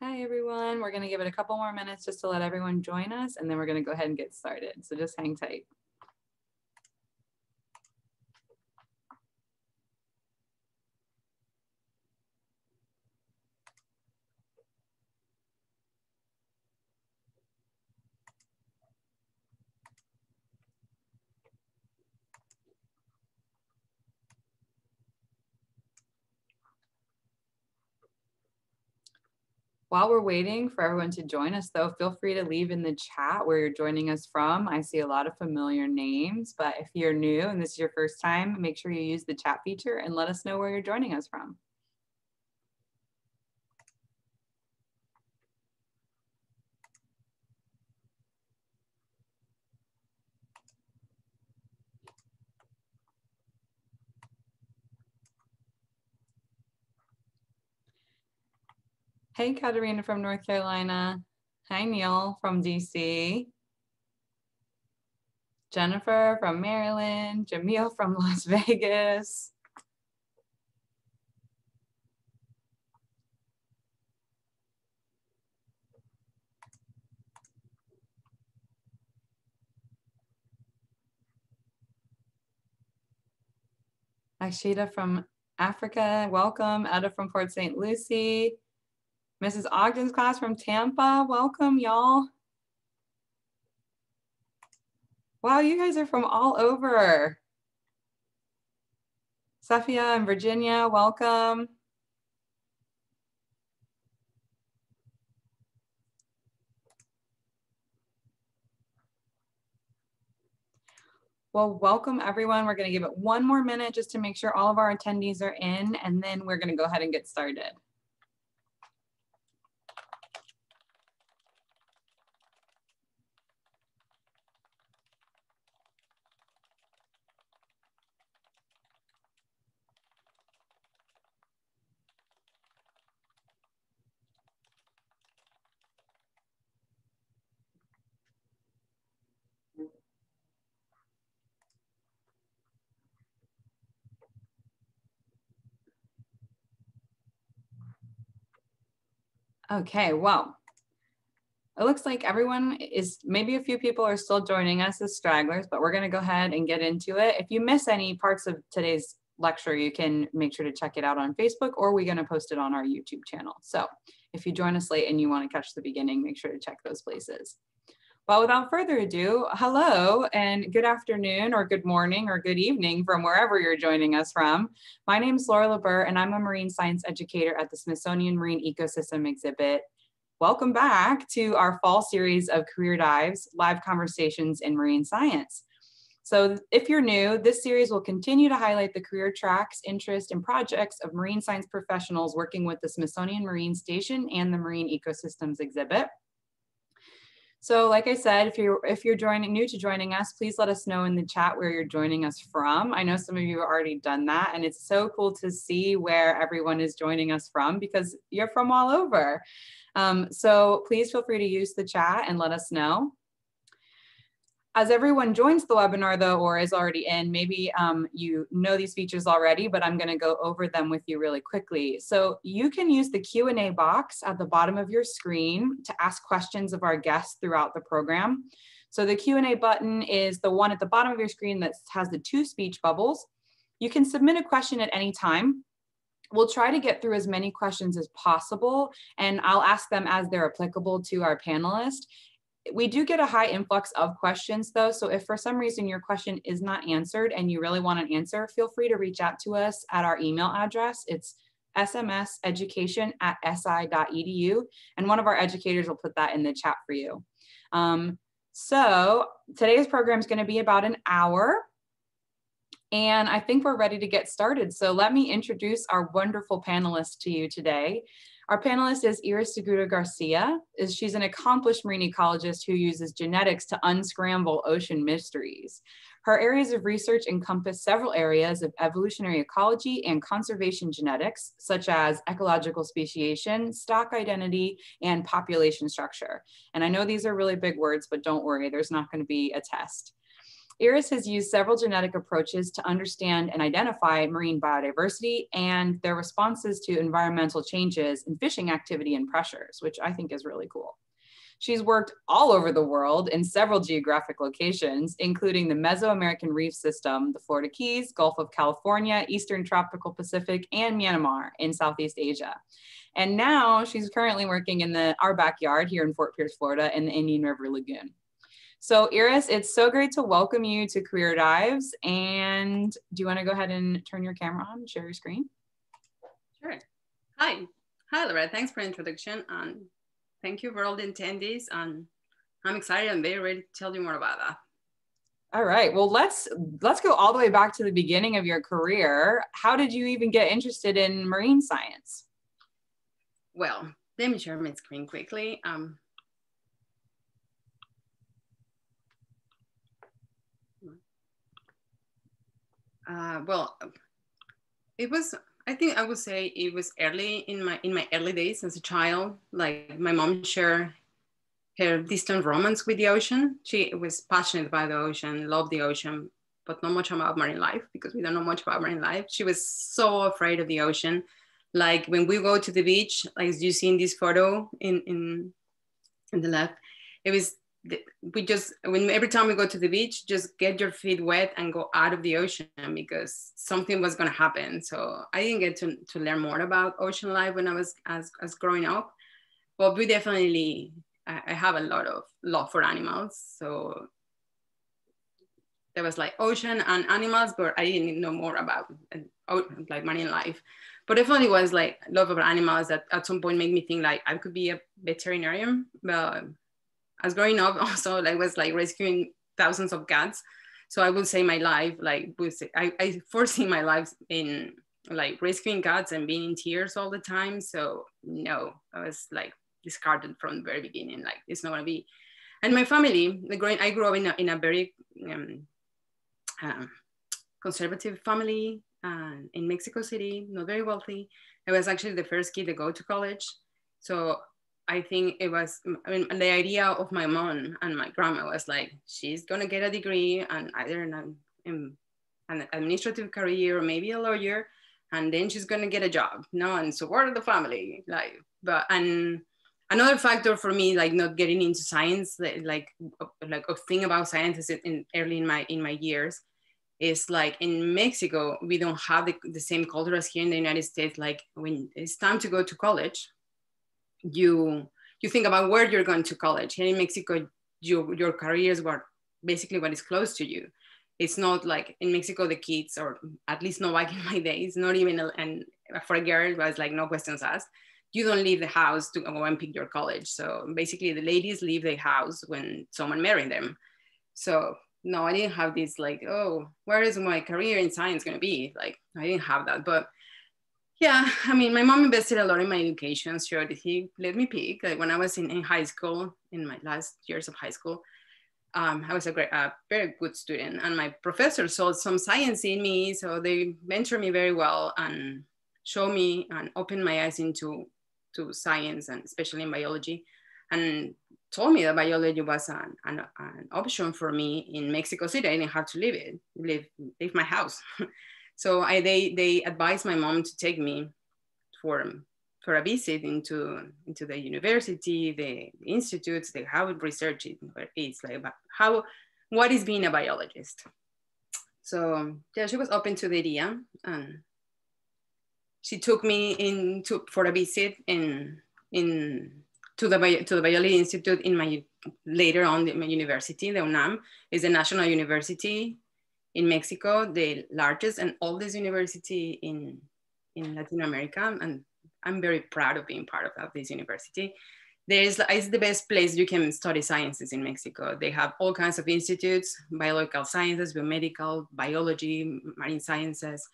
Hi, everyone. We're going to give it a couple more minutes just to let everyone join us, and then we're going to go ahead and get started. So just hang tight. While we're waiting for everyone to join us, though, feel free to leave in the chat where you're joining us from. I see a lot of familiar names, but if you're new and this is your first time, make sure you use the chat feature and let us know where you're joining us from. Hey, Katerina from North Carolina. Hi, Neil from DC. Jennifer from Maryland. Jamil from Las Vegas. Ashita from Africa, welcome. Etta from Port St. Lucie. Mrs. Ogden's class from Tampa. Welcome, y'all. Wow, you guys are from all over. Sophia and Virginia, welcome. Well, welcome everyone. We're gonna give it one more minute just to make sure all of our attendees are in, and then we're gonna go ahead and get started. Okay, well, it looks like everyone is, maybe a few people are still joining us as stragglers, but we're gonna go ahead and get into it. If you miss any parts of today's lecture, you can make sure to check it out on Facebook or we're gonna post it on our YouTube channel. So if you join us late and you wanna catch the beginning, make sure to check those places. Well, without further ado, hello and good afternoon or good morning or good evening from wherever you're joining us from. My name is Laura LeBur and I'm a marine science educator at the Smithsonian Marine Ecosystem Exhibit. Welcome back to our fall series of career dives, live conversations in marine science. So if you're new, this series will continue to highlight the career tracks, interests, and projects of marine science professionals working with the Smithsonian Marine Station and the Marine Ecosystems exhibit. So like I said, if you're if you're joining new to joining us, please let us know in the chat where you're joining us from. I know some of you have already done that and it's so cool to see where everyone is joining us from because you're from all over. Um, so please feel free to use the chat and let us know as everyone joins the webinar though, or is already in, maybe um, you know these features already, but I'm gonna go over them with you really quickly. So you can use the Q&A box at the bottom of your screen to ask questions of our guests throughout the program. So the Q&A button is the one at the bottom of your screen that has the two speech bubbles. You can submit a question at any time. We'll try to get through as many questions as possible, and I'll ask them as they're applicable to our panelists we do get a high influx of questions though. So if for some reason your question is not answered and you really want an answer, feel free to reach out to us at our email address. It's smseducation at si.edu. And one of our educators will put that in the chat for you. Um, so today's program is going to be about an hour. And I think we're ready to get started. So let me introduce our wonderful panelists to you today. Our panelist is Iris Segura Garcia. Is She's an accomplished marine ecologist who uses genetics to unscramble ocean mysteries. Her areas of research encompass several areas of evolutionary ecology and conservation genetics, such as ecological speciation, stock identity, and population structure. And I know these are really big words, but don't worry, there's not going to be a test. Iris has used several genetic approaches to understand and identify marine biodiversity and their responses to environmental changes in fishing activity and pressures, which I think is really cool. She's worked all over the world in several geographic locations, including the Mesoamerican Reef System, the Florida Keys, Gulf of California, Eastern Tropical Pacific, and Myanmar in Southeast Asia. And now she's currently working in the our backyard here in Fort Pierce, Florida, in the Indian River Lagoon. So Iris, it's so great to welcome you to Career Dives. And do you want to go ahead and turn your camera on, share your screen? Sure. Hi. Hi, Laura. Thanks for the introduction. And thank you for all the attendees. And I'm excited and very ready to tell you more about that. All right. Well, let's let's go all the way back to the beginning of your career. How did you even get interested in marine science? Well, let me share my screen quickly. Um, uh, well, it was, I think I would say it was early in my, in my early days as a child, like my mom shared her distant romance with the ocean. She was passionate about the ocean, loved the ocean, but not much about marine life because we don't know much about marine life. She was so afraid of the ocean. Like when we go to the beach, like you see in this photo in, in, in the left, it was we just when every time we go to the beach just get your feet wet and go out of the ocean because something was going to happen. So i didn't get to, to learn more about ocean life when i was as, as growing up but we definitely I, I have a lot of love for animals. So there was like ocean and animals but i didn't know more about uh, like marine life. But definitely was like love of animals that at some point made me think like i could be a veterinarian but as growing up also like was like rescuing thousands of cats. So i would say my life like was i, I foresee my life in like rescuing cats and being in tears all the time. So no i was like discarded from the very beginning. Like it's not gonna be and my family the growing i grew up in a, in a very um, uh, conservative family uh, in mexico city not very wealthy. I was actually the first kid to go to college. So I think it was, I mean, the idea of my mom and my grandma was like, she's gonna get a degree and either in an administrative career or maybe a lawyer, and then she's gonna get a job, you know, and support the family. Like, but and another factor for me, like not getting into science, like like a thing about science is in early in my in my years, is like in Mexico we don't have the, the same culture as here in the United States. Like when it's time to go to college, you you think about where you're going to college. Here in Mexico, you, your careers were basically what is close to you. It's not like in Mexico, the kids, or at least not back in my days, not even, a, and for a girl, it was like no questions asked. You don't leave the house to go and pick your college. So basically, the ladies leave the house when someone married them. So no, I didn't have this like, oh, where is my career in science going to be? Like, I didn't have that. But yeah, I mean, my mom invested a lot in my education. Sure, he let me pick. Like when I was in, in high school, in my last years of high school, um, I was a great, a very good student, and my professor saw some science in me, so they mentored me very well and showed me and opened my eyes into to science and especially in biology, and told me that biology was an, an, an option for me in Mexico City. I didn't have to leave it, leave leave my house. So I, they, they advised my mom to take me for, for a visit into, into the university, the, the institutes, the how research It's like about how, what is being a biologist. So yeah, she was open to the idea and she took me in to, for a visit in, in to the, to the Biology Institute in my later on in my university, the UNAM is the national university in Mexico, the largest and oldest university in, in Latin America. And I'm very proud of being part of, of this university. There's, it's the best place you can study sciences in Mexico. They have all kinds of institutes, biological sciences, biomedical, biology, marine sciences,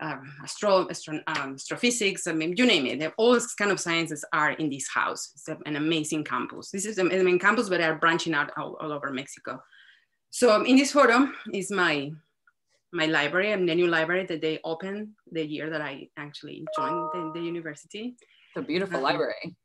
um, astro, astro, um, astrophysics, I mean, you name it. All kind of sciences are in this house. It's an amazing campus. This is the main campus, but they are branching out all, all over Mexico. So in this photo is my my library and the new library that they opened the year that I actually joined the, the university. It's a beautiful um, library.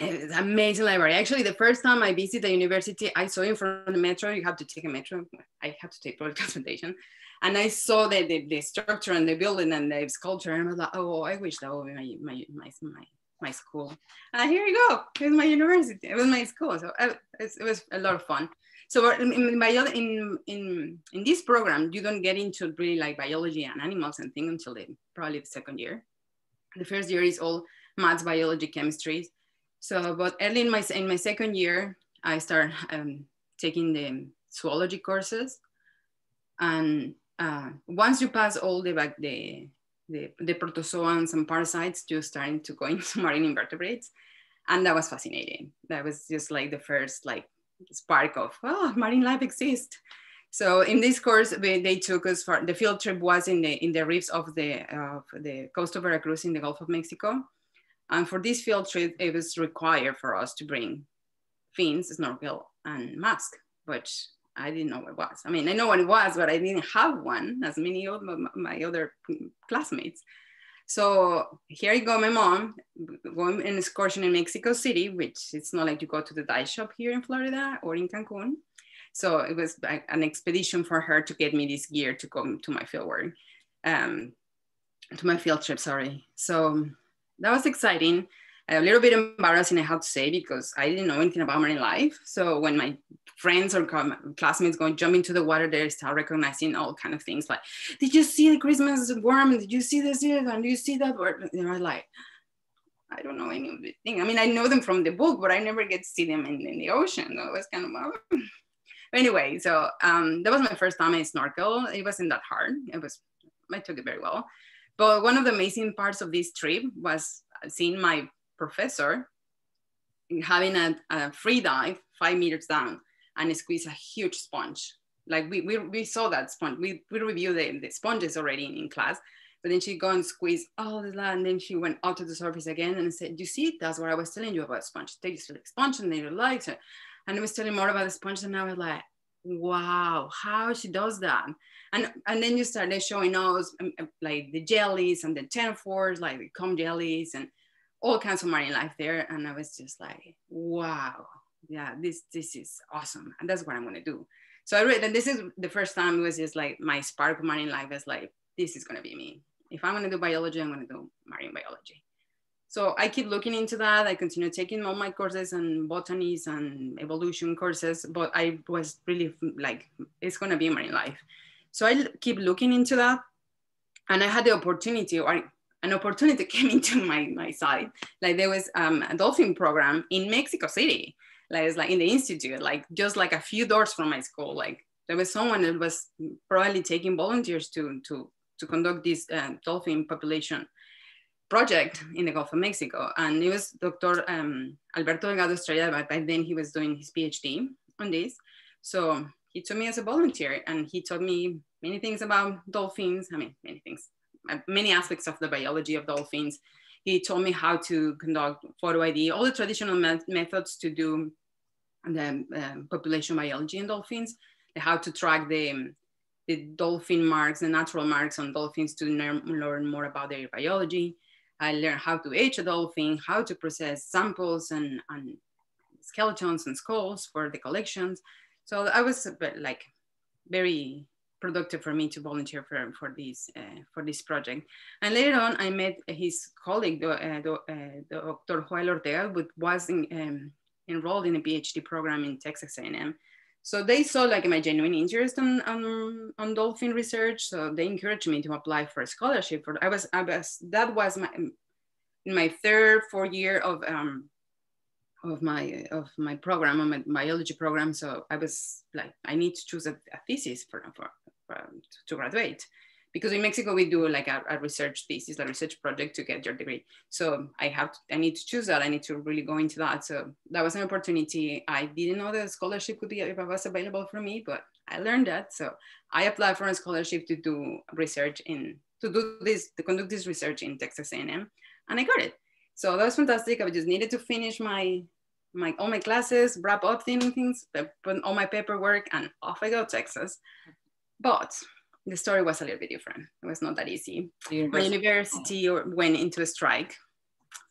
It's amazing library. Actually, the first time I visited the university, I saw it from the metro. You have to take a metro. I have to take public transportation. And I saw the, the, the structure and the building and the sculpture. And I was like, oh, I wish that would be my, my, my, my, my school. And here you go. It's my university. It was my school. So I, it was a lot of fun. So in, in, in, in, in this program, you don't get into really like biology and animals and things until the, probably the second year. The first year is all maths, biology, chemistry. So, but early in my, in my second year, I start um, taking the zoology courses. And uh, once you pass all the, the, the, the protozoans and parasites, you're starting to go into marine invertebrates. And that was fascinating. That was just like the first like spark of, oh, marine life exists. So in this course, we, they took us for the field trip was in the in the reefs of the of the coast of Veracruz in the Gulf of Mexico, and for this field trip, it was required for us to bring fins, snorkel, and mask, which I didn't know what it was. I mean, I know what it was, but I didn't have one, as many of my other classmates. So here I go, my mom going an excursion in Mexico City, which it's not like you go to the dive shop here in Florida or in Cancun. So it was an expedition for her to get me this gear to come to my field work, um, to my field trip, sorry. So that was exciting. A little bit embarrassing, I have to say, because I didn't know anything about marine life. So when my friends or classmates going jump into the water, they start recognizing all kind of things like, did you see the Christmas worm? Did you see this? And do you see that? Or know, like, I don't know any of the thing. I mean, I know them from the book, but I never get to see them in, in the ocean. That was kind of but anyway. So um, that was my first time I snorkel. It wasn't that hard. It was I took it very well. But one of the amazing parts of this trip was seeing my professor having a, a free dive five meters down and squeeze a huge sponge. Like we, we, we saw that sponge. We, we reviewed the, the sponges already in, in class, but then she go and squeeze all the that, and then she went out to the surface again and said, "You see, that's what I was telling you about sponge. They just like sponge and they like it." And I was telling more about the sponge, and I was like, "Wow, how she does that!" And and then you started showing us um, um, like the jellies and the ctenophores, like the comb jellies and all kinds of marine life there, and I was just like, "Wow, yeah, this this is awesome, and that's what I'm gonna do. So I read, and this is the first time it was just like my spark of marine life is like, this is gonna be me. If I'm gonna do biology, I'm gonna do marine biology. So I keep looking into that. I continue taking all my courses and botanies and evolution courses, but I was really like, it's gonna be marine life. So I keep looking into that, and I had the opportunity, or an opportunity came into my my side. Like there was um, a dolphin program in Mexico City like it's like in the institute, like just like a few doors from my school. Like there was someone that was probably taking volunteers to to to conduct this uh, dolphin population project in the Gulf of Mexico, and it was Dr. Um, Alberto Delgado Estrella. But by then he was doing his PhD on this, so he took me as a volunteer, and he taught me many things about dolphins. I mean, many things, many aspects of the biology of dolphins he told me how to conduct photo ID, all the traditional met methods to do the um, population biology in dolphins, how to track the, the dolphin marks, the natural marks on dolphins to learn, learn more about their biology. I learned how to age a dolphin, how to process samples and, and skeletons and skulls for the collections. So I was like very productive for me to volunteer for, for this uh, for this project. And later on, I met his colleague, uh, Dr. Joel Ortega, who was in, um, enrolled in a PhD program in Texas A&M. So they saw like my genuine interest on, on, on dolphin research. So they encouraged me to apply for a scholarship. For I was, I was that was my my third, four year of um, of my of my program, my biology program. So I was like, I need to choose a, a thesis for, for, for, to graduate. Because in Mexico, we do like a, a, research thesis, a research project to get your degree. So I have, to, I need to choose that. I need to really go into that. So that was an opportunity. I didn't know that scholarship could be, if was available for me, but I learned that. So I applied for a scholarship to do research in, to do this, to conduct this research in Texas A&M, and I got it. So that was fantastic. I just needed to finish my my all my classes, wrap up things, put all my paperwork, and off I go Texas. But the story was a little bit different. It was not that easy. University. My university went into a strike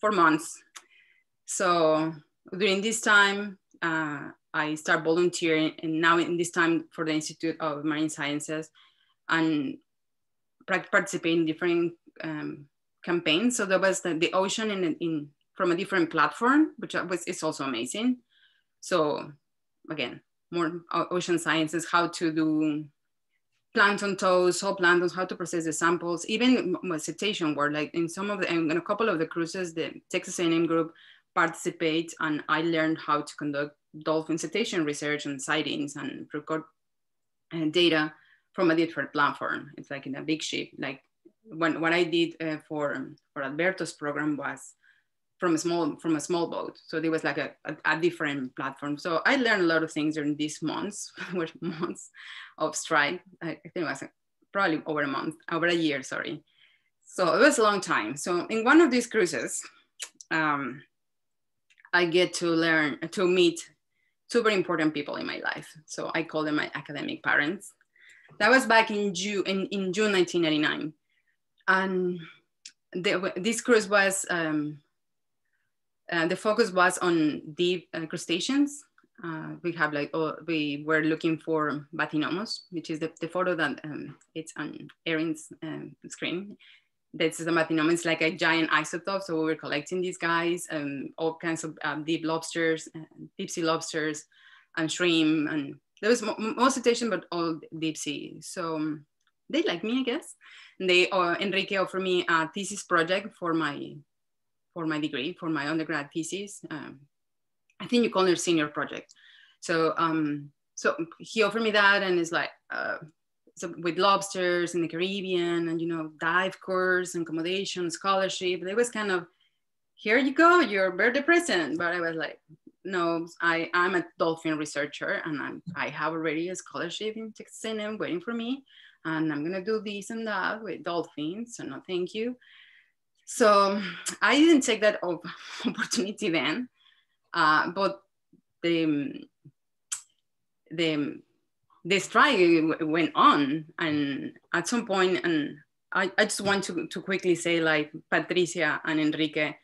for months. So during this time, uh, I start volunteering and now in this time for the Institute of Marine Sciences and participate in different um, campaigns. So there was the, the ocean in, in from a different platform, which was is also amazing. So again, more ocean sciences, how to do plankton tows, planktons, how to process the samples, even cetacean work. Like in some of the, in a couple of the cruises, the Texas A&M group participate, and I learned how to conduct dolphin cetacean research and sightings and record uh, data from a different platform. It's like in a big ship. Like when what I did uh, for for Alberto's program was from a small from a small boat. So there was like a, a, a, different platform. So I learned a lot of things during these months, months of strike. I think it was probably over a month, over a year, sorry. So it was a long time. So in one of these cruises, um, I get to learn to meet very important people in my life. So I call them my academic parents. That was back in June in, in June 1999, and the, this cruise was um, uh, the focus was on deep uh, crustaceans. Uh, we have like, oh, we were looking for Bathynomus, which is the, the photo that um, it's on Erin's um, screen. This is a Bathynomus, it's like a giant isopod. So we were collecting these guys, um, all kinds of um, deep lobsters, uh, deep sea lobsters and shrimp. And there was more cetacean, but all deep sea. So um, they like me, I guess. And they, uh, Enrique offered me a thesis project for my for my degree, for my undergrad thesis. Um, I think you call it senior project. So, um, so he offered me that and it's like, uh, so with lobsters in the Caribbean and, you know, dive course, accommodation, scholarship, it was kind of, here you go, your birthday present. But I was like, no, I, I'm a dolphin researcher and I'm, I have already a scholarship in Texas A&M waiting for me. And I'm gonna do this and that with dolphins, so no thank you. So I didn't take that opportunity then, uh, but the the the strike went on, and at some point, and I, I just want to, to quickly say like Patricia and Enrique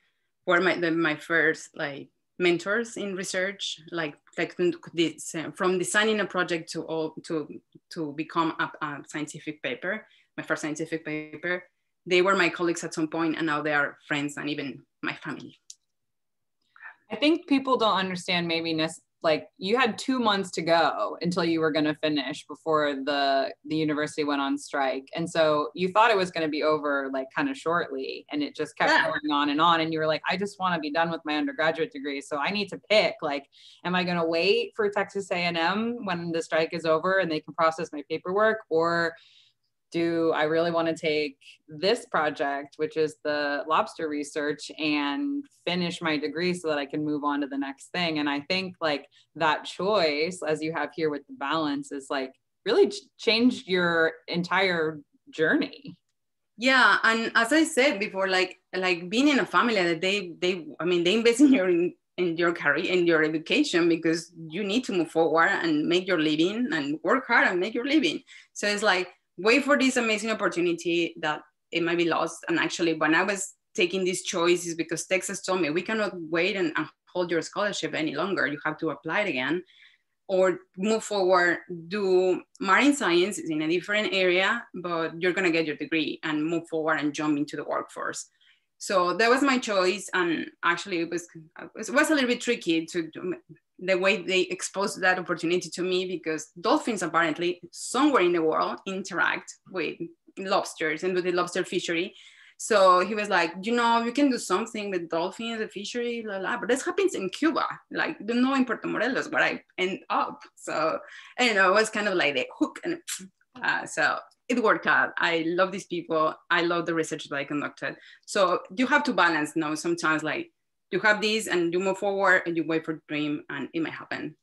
were my the, my first like mentors in research, like like this, uh, from designing a project to all to to become a, a scientific paper, my first scientific paper they were my colleagues at some point and now they are friends and even my family. I think people don't understand maybe like you had two months to go until you were going to finish before the the university went on strike and so you thought it was going to be over like kind of shortly and it just kept yeah. going on and on and you were like i just want to be done with my undergraduate degree so i need to pick like am i going to wait for texas a&m when the strike is over and they can process my paperwork or do I really want to take this project, which is the lobster research, and finish my degree so that I can move on to the next thing? And I think like that choice, as you have here with the balance, is like really ch- changed your entire journey. Yeah, and as I said before, like like being in a family that they they I mean they invest in your in, in your career in your education because you need to move forward and make your living and work hard and make your living. So it's like wait for this amazing opportunity that it might be lost. And actually, when I was taking these choices, because Texas told me we cannot wait and, and hold your scholarship any longer. You have to apply it again or move forward, do marine science in a different area, but you're gonna get your degree and move forward and jump into the workforce. So that was my choice. And actually it was, it was a little bit tricky to the way they exposed that opportunity to me because dolphins apparently somewhere in the world interact with lobsters and with the lobster fishery. So he was like, you know, you can do something with dolphins, the fishery, blah, blah. But this happens in Cuba, like, you know, in Puerto Morelos, where I end up. So, and, you know, it was kind of like the hook. And uh, so it worked out. I love these people. I love the research that I conducted. So you have to balance now sometimes like you have this and you move forward and you wait for dream and it might happen.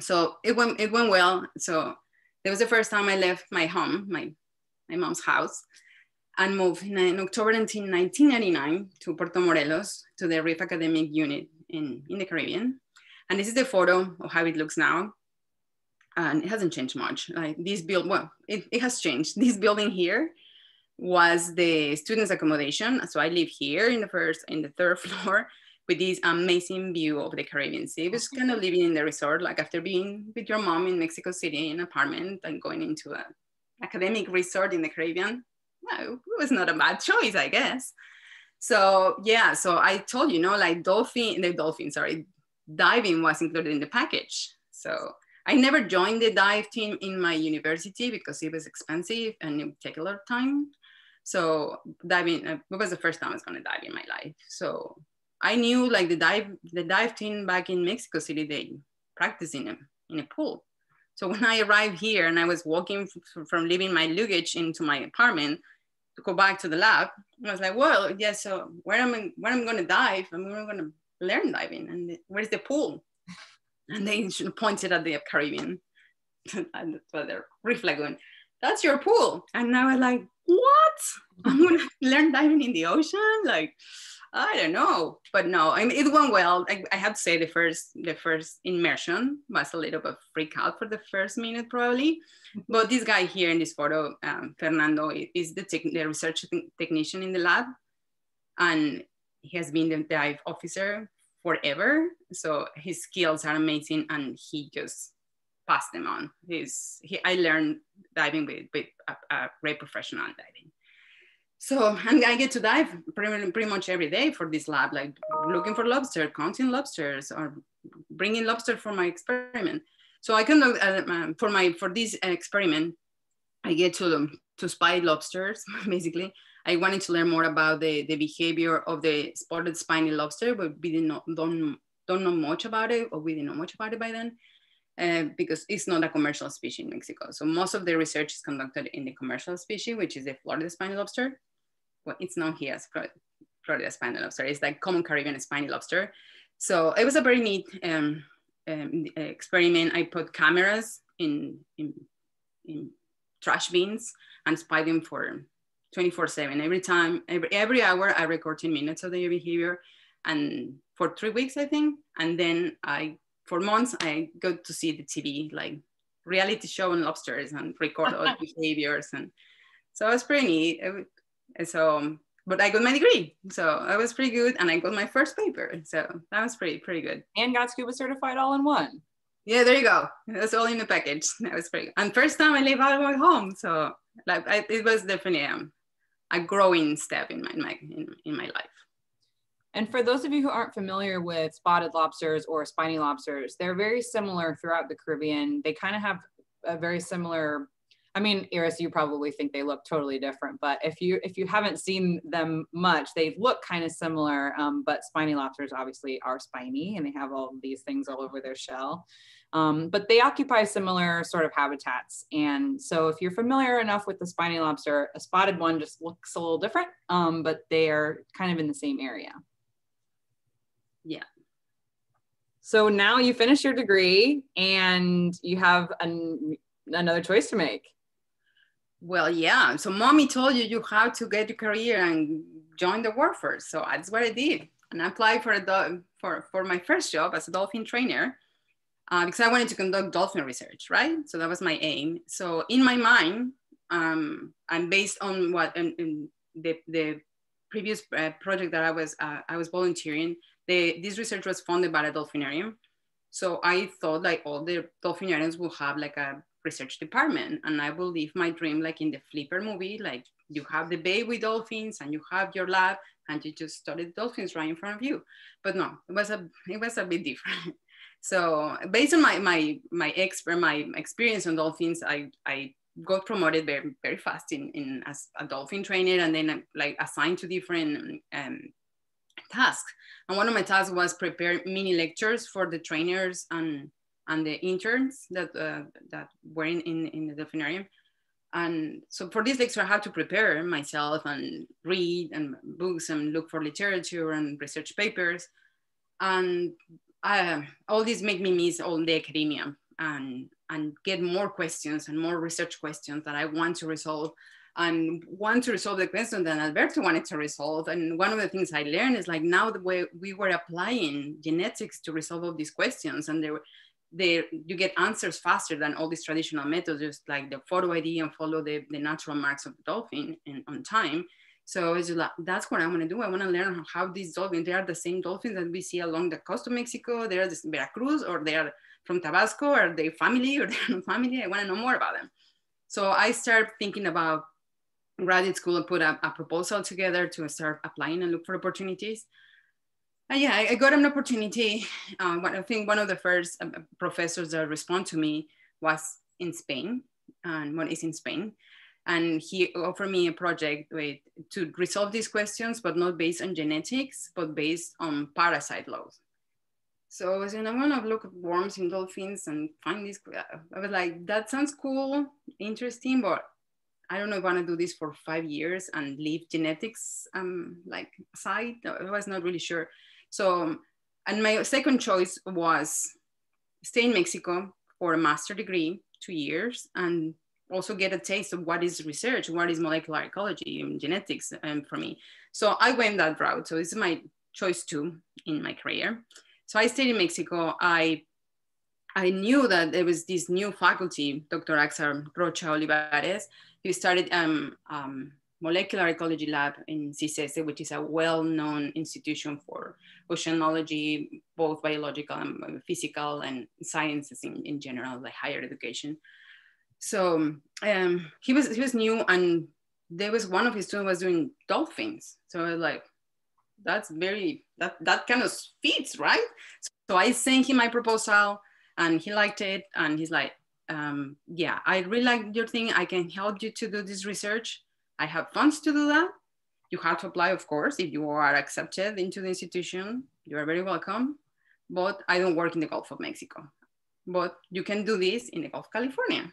So it went, it went well. So it was the first time I left my home, my, my mom's house and moved in, in October 19, 1999 to Puerto Morelos to the Reef Academic Unit in, in the Caribbean. And this is the photo of how it looks now. And it hasn't changed much. Like this build, well, it, it has changed. This building here was the students accommodation. So I live here in the first, in the third floor with this amazing view of the Caribbean Sea. It was kind of living in the resort, like after being with your mom in Mexico City in an apartment and going into an academic resort in the Caribbean. No, it was not a bad choice, I guess. So yeah, so I told you, know, like dolphin, the dolphin, sorry, diving was included in the package. So I never joined the dive team in my university because it was expensive and it would take a lot of time. So diving, uh, it was the first time I was going to dive in my life. So I knew like the dive, the dive team back in Mexico City, they practice in a, in a pool. So when I arrived here and I was walking from leaving my luggage into my apartment to go back to the lab, I was like, well, yeah, so where am I, where I'm to dive? I'm to learn diving and where's the pool? And they pointed at the Caribbean. and the Reef Lagoon. That's your pool. And now I was like, what? I'm gonna learn diving in the ocean? Like, I don't know, but no, I mean, it went well. I, I have to say the first the first immersion was a little bit freak out for the first minute probably, but this guy here in this photo, um, Fernando, is the, tech, the research technician in the lab, and he has been the dive officer forever. So his skills are amazing, and he just passed them on. He's he, I learned diving with, with a, a great professional diving. So and I get to dive pretty, pretty much every day for this lab, like looking for lobster, counting lobsters, or bringing lobster for my experiment. So I can uh, for my for this experiment, I get to to spy lobsters basically. I wanted to learn more about the, the behavior of the spotted spiny lobster, but we didn't know, don't don't know much about it, or we didn't know much about it by then. Uh, because it's not a commercial species in Mexico. So most of the research is conducted in the commercial species, which is the Florida spiny lobster well, it's known here as Florida spiny lobster. It's like common Caribbean spiny lobster. So it was a very neat um, um, experiment. I put cameras in, in, in trash bins and spy them for 24 seven. Every time, every, every hour I record 10 minutes of their behavior and for three weeks, I think. And then I, for months, I go to see the TV, like reality show on lobsters and record all behaviors. And so it was pretty neat. And so, but I got my degree, so I was pretty good, and I got my first paper, so that was pretty pretty good. And got scuba certified all in one. Yeah, there you go. That's all in the package. That was pretty. Good. And first time I live out of my home, so like I, it was definitely um, a growing step in my, in my in, in my life. And for those of you who aren't familiar with spotted lobsters or spiny lobsters, they're very similar throughout the Caribbean. They kind of have a very similar I mean, Iris, you probably think they look totally different, but if you if you haven't seen them much, they look kind of similar. Um, but spiny lobsters obviously are spiny, and they have all these things all over their shell. Um, but they occupy similar sort of habitats. And so, if you're familiar enough with the spiny lobster, a spotted one just looks a little different, um, but they are kind of in the same area. Yeah. So now you finish your degree and you have an, another choice to make. Well, yeah. So mommy told you you have to get your career and join the workforce. So that's what I did. And I applied for, a for, for my first job as a dolphin trainer uh, because I wanted to conduct dolphin research, right? So that was my aim. So in my mind, um, and based on what in the, the previous uh, project that I was, uh, I was volunteering, the, this research was funded by a dolphinarium. So I thought like all the dolphinariums will have like a research department and I will live my dream like in the Flipper movie, like you have the bay with dolphins and you have your lab and you just study dolphins right in front of you. But no, it was a it was a bit different. so based on my my my expert my experience on dolphins, I I got promoted very very fast in, in as a dolphin trainer and then like assigned to different um, tasks. And one of my tasks was prepare mini lectures for the trainers and and the interns that uh, that were in, in, in the dolphinarium. And so for this lecture, I had to prepare myself and read and books and look for literature and research papers. And uh, all this make me miss all the academia and, and get more questions and more research questions that I want to resolve and want to resolve the question that Alberto wanted to resolve. And one of the things I learned is like now the way we were applying genetics to resolve all these questions and there were they you get answers faster than all these traditional methods, just like the photo ID and follow the, the natural marks of the dolphin in, on time. So it's like, that's what I want to do. I want to learn how these dolphins, they are the same dolphins that we see along the coast of Mexico. They are the Veracruz or they are from Tabasco or they family or they're not family. I want to know more about them. So I started thinking about graduate school and put a, a, proposal together to start applying and look for opportunities. And yeah, I, I got an opportunity. Um, I think one of the first uh, professors that responded to me was in Spain, and one is in Spain. And he offered me a project with, to resolve these questions, but not based on genetics, but based on parasite laws. So I was saying, I'm gonna look at worms in dolphins and find this. I was like, that sounds cool, interesting, but I don't know if I want to do this for five years and leave genetics um, like aside. I was not really sure. So, and my second choice was stay in Mexico for a master degree, two years, and also get a taste of what is research, what is molecular ecology and genetics um, for me. So I went that route. So is my choice two in my career. So I stayed in Mexico. I I knew that there was this new faculty, Dr. Axel Rocha Olivares, he started um, um, molecular ecology lab in CICESE, which is a well-known institution for oceanology, both biological and physical and sciences in, in general, like higher education. So um, he was he was new, and there was one of his students was doing dolphins. So I was like, that's very that that kind of fits, right? So I sent him my proposal, and he liked it, and he's like, um, yeah, I really like your thing. I can help you to do this research. I have funds to do that. You have to apply, of course, if you are accepted into the institution, you are very welcome. But I don't work in the Gulf of Mexico. But you can do this in the Gulf of California.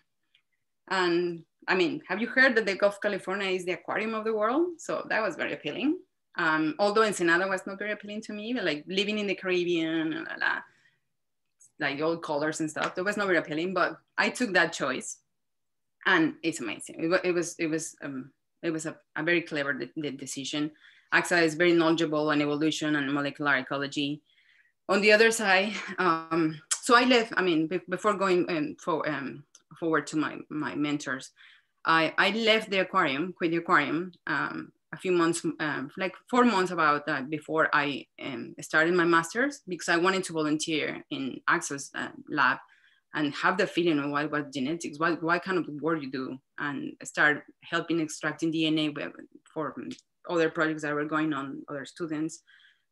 And I mean, have you heard that the Gulf of California is the aquarium of the world? So that was very appealing. Um, although Ensenada was not very appealing to me, but like living in the Caribbean, blah, like old colors and stuff. That was not very appealing, but I took that choice, and it's amazing. It, it was it was um, it was a, a very clever de- decision. Axel is very knowledgeable on evolution and molecular ecology. On the other side, um, so I left. I mean, be- before going um, for, um, forward to my my mentors, I I left the aquarium, quit the aquarium, um, a few months, um, like four months about that before I um, started my master's because I wanted to volunteer in Axel's uh, Lab and have the feeling of what, what genetics, what, what kind of work you do and start helping extracting DNA for other projects that were going on, other students,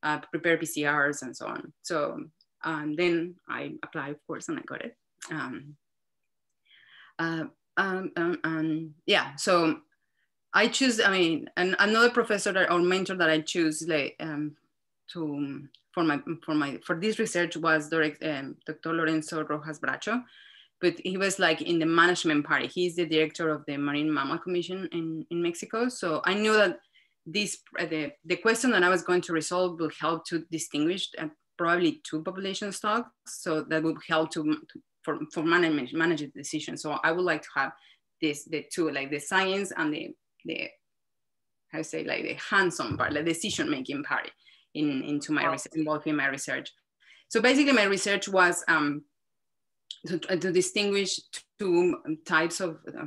uh, prepare PCRs and so on. So um, then I applied, of course, and I got it. Um, uh, um, um, um yeah, so I choose, I mean, and another professor that, or mentor that I choose like, um, to, for my, for my, for this research was um, Dr. Lorenzo Rojas Bracho, but he was like in the management party. He's the director of the Marine Mammal Commission in, in Mexico. So I knew that this, uh, the, the question that I was going to resolve will help to distinguish uh, probably two population stocks. So that would help to, to for, for management, manage the decision. So I would like to have this, the two, like the science and the the how say like the hands-on part, the decision-making part in into my research, involved in my research. So basically, my research was um, to, to distinguish two types of uh,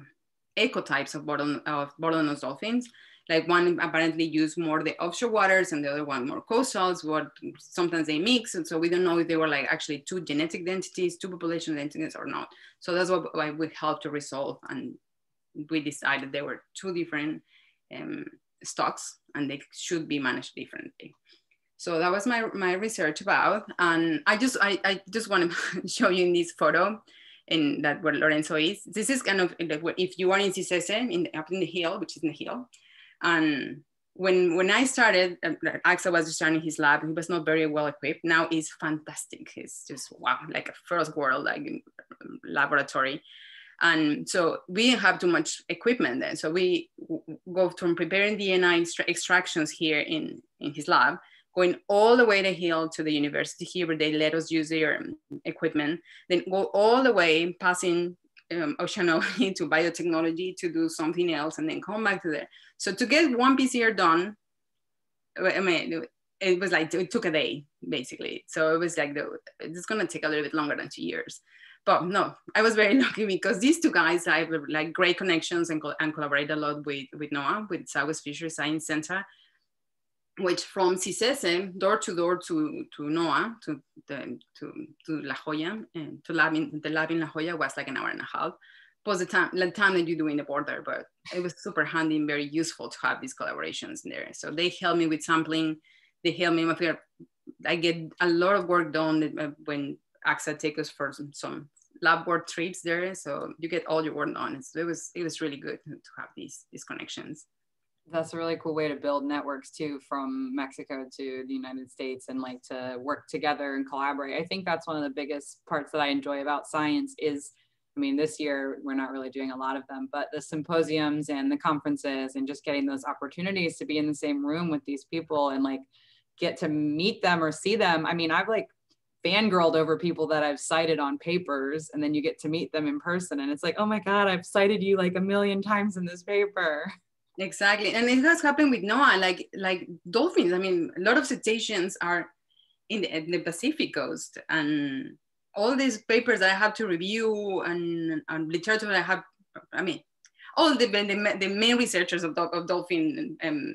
ecotypes of, bottle, of bottlenose dolphins. Like one apparently use more the offshore waters and the other one more coastals, what sometimes they mix. And so we don't know if they were like actually two genetic identities, two population identities or not. So that's what, what we help to resolve and we decided there were two different um, stocks and they should be managed differently. So that was my, my research about, and I just I, I just want to show you in this photo, in that where Lorenzo is. This is kind of if you are in CICESE, in up in the hill, which is in the hill, and when when I started, uh, Axel was just starting his lab. He was not very well equipped. Now he's fantastic. He's just wow, like a first world like laboratory. And so we didn't have too much equipment then. So we go from preparing DNA extractions here in, in his lab, going all the way to hill to the university here where they let us use their um, equipment, then go all the way passing um, oceanography to biotechnology to do something else and then come back to there. So to get one PCR done, I mean, it was like, it took a day basically. So it was like, the, it's gonna take a little bit longer than two years. but no, I was very lucky because these two guys, I have like great connections and, co- and collaborate a lot with, with NOAA, with Southwest Fishery Science Center, which from CICESE, door to door to, to NOAA, to, the, to, to La Jolla, and to lab in, the lab in La Jolla was like an hour and a half. Was the time, the time that you do in the border, but it was super handy and very useful to have these collaborations there. So they helped me with sampling. They helped me. I get a lot of work done uh, when Axel take us for some, some lab work trips there. So you get all your work done. So it was it was really good to have these these connections. That's a really cool way to build networks too from Mexico to the United States and like to work together and collaborate. I think that's one of the biggest parts that I enjoy about science is I mean, this year we're not really doing a lot of them, but the symposiums and the conferences and just getting those opportunities to be in the same room with these people and like get to meet them or see them. I mean, I've like fangirled over people that I've cited on papers and then you get to meet them in person and it's like, oh my God, I've cited you like a million times in this paper. Exactly. And it has happened with NOAA, like like dolphins. I mean, a lot of cetaceans are in the, in the Pacific coast and all these papers I have to review and, and literature I have, I mean, all the, the, the main researchers of, of dolphin um,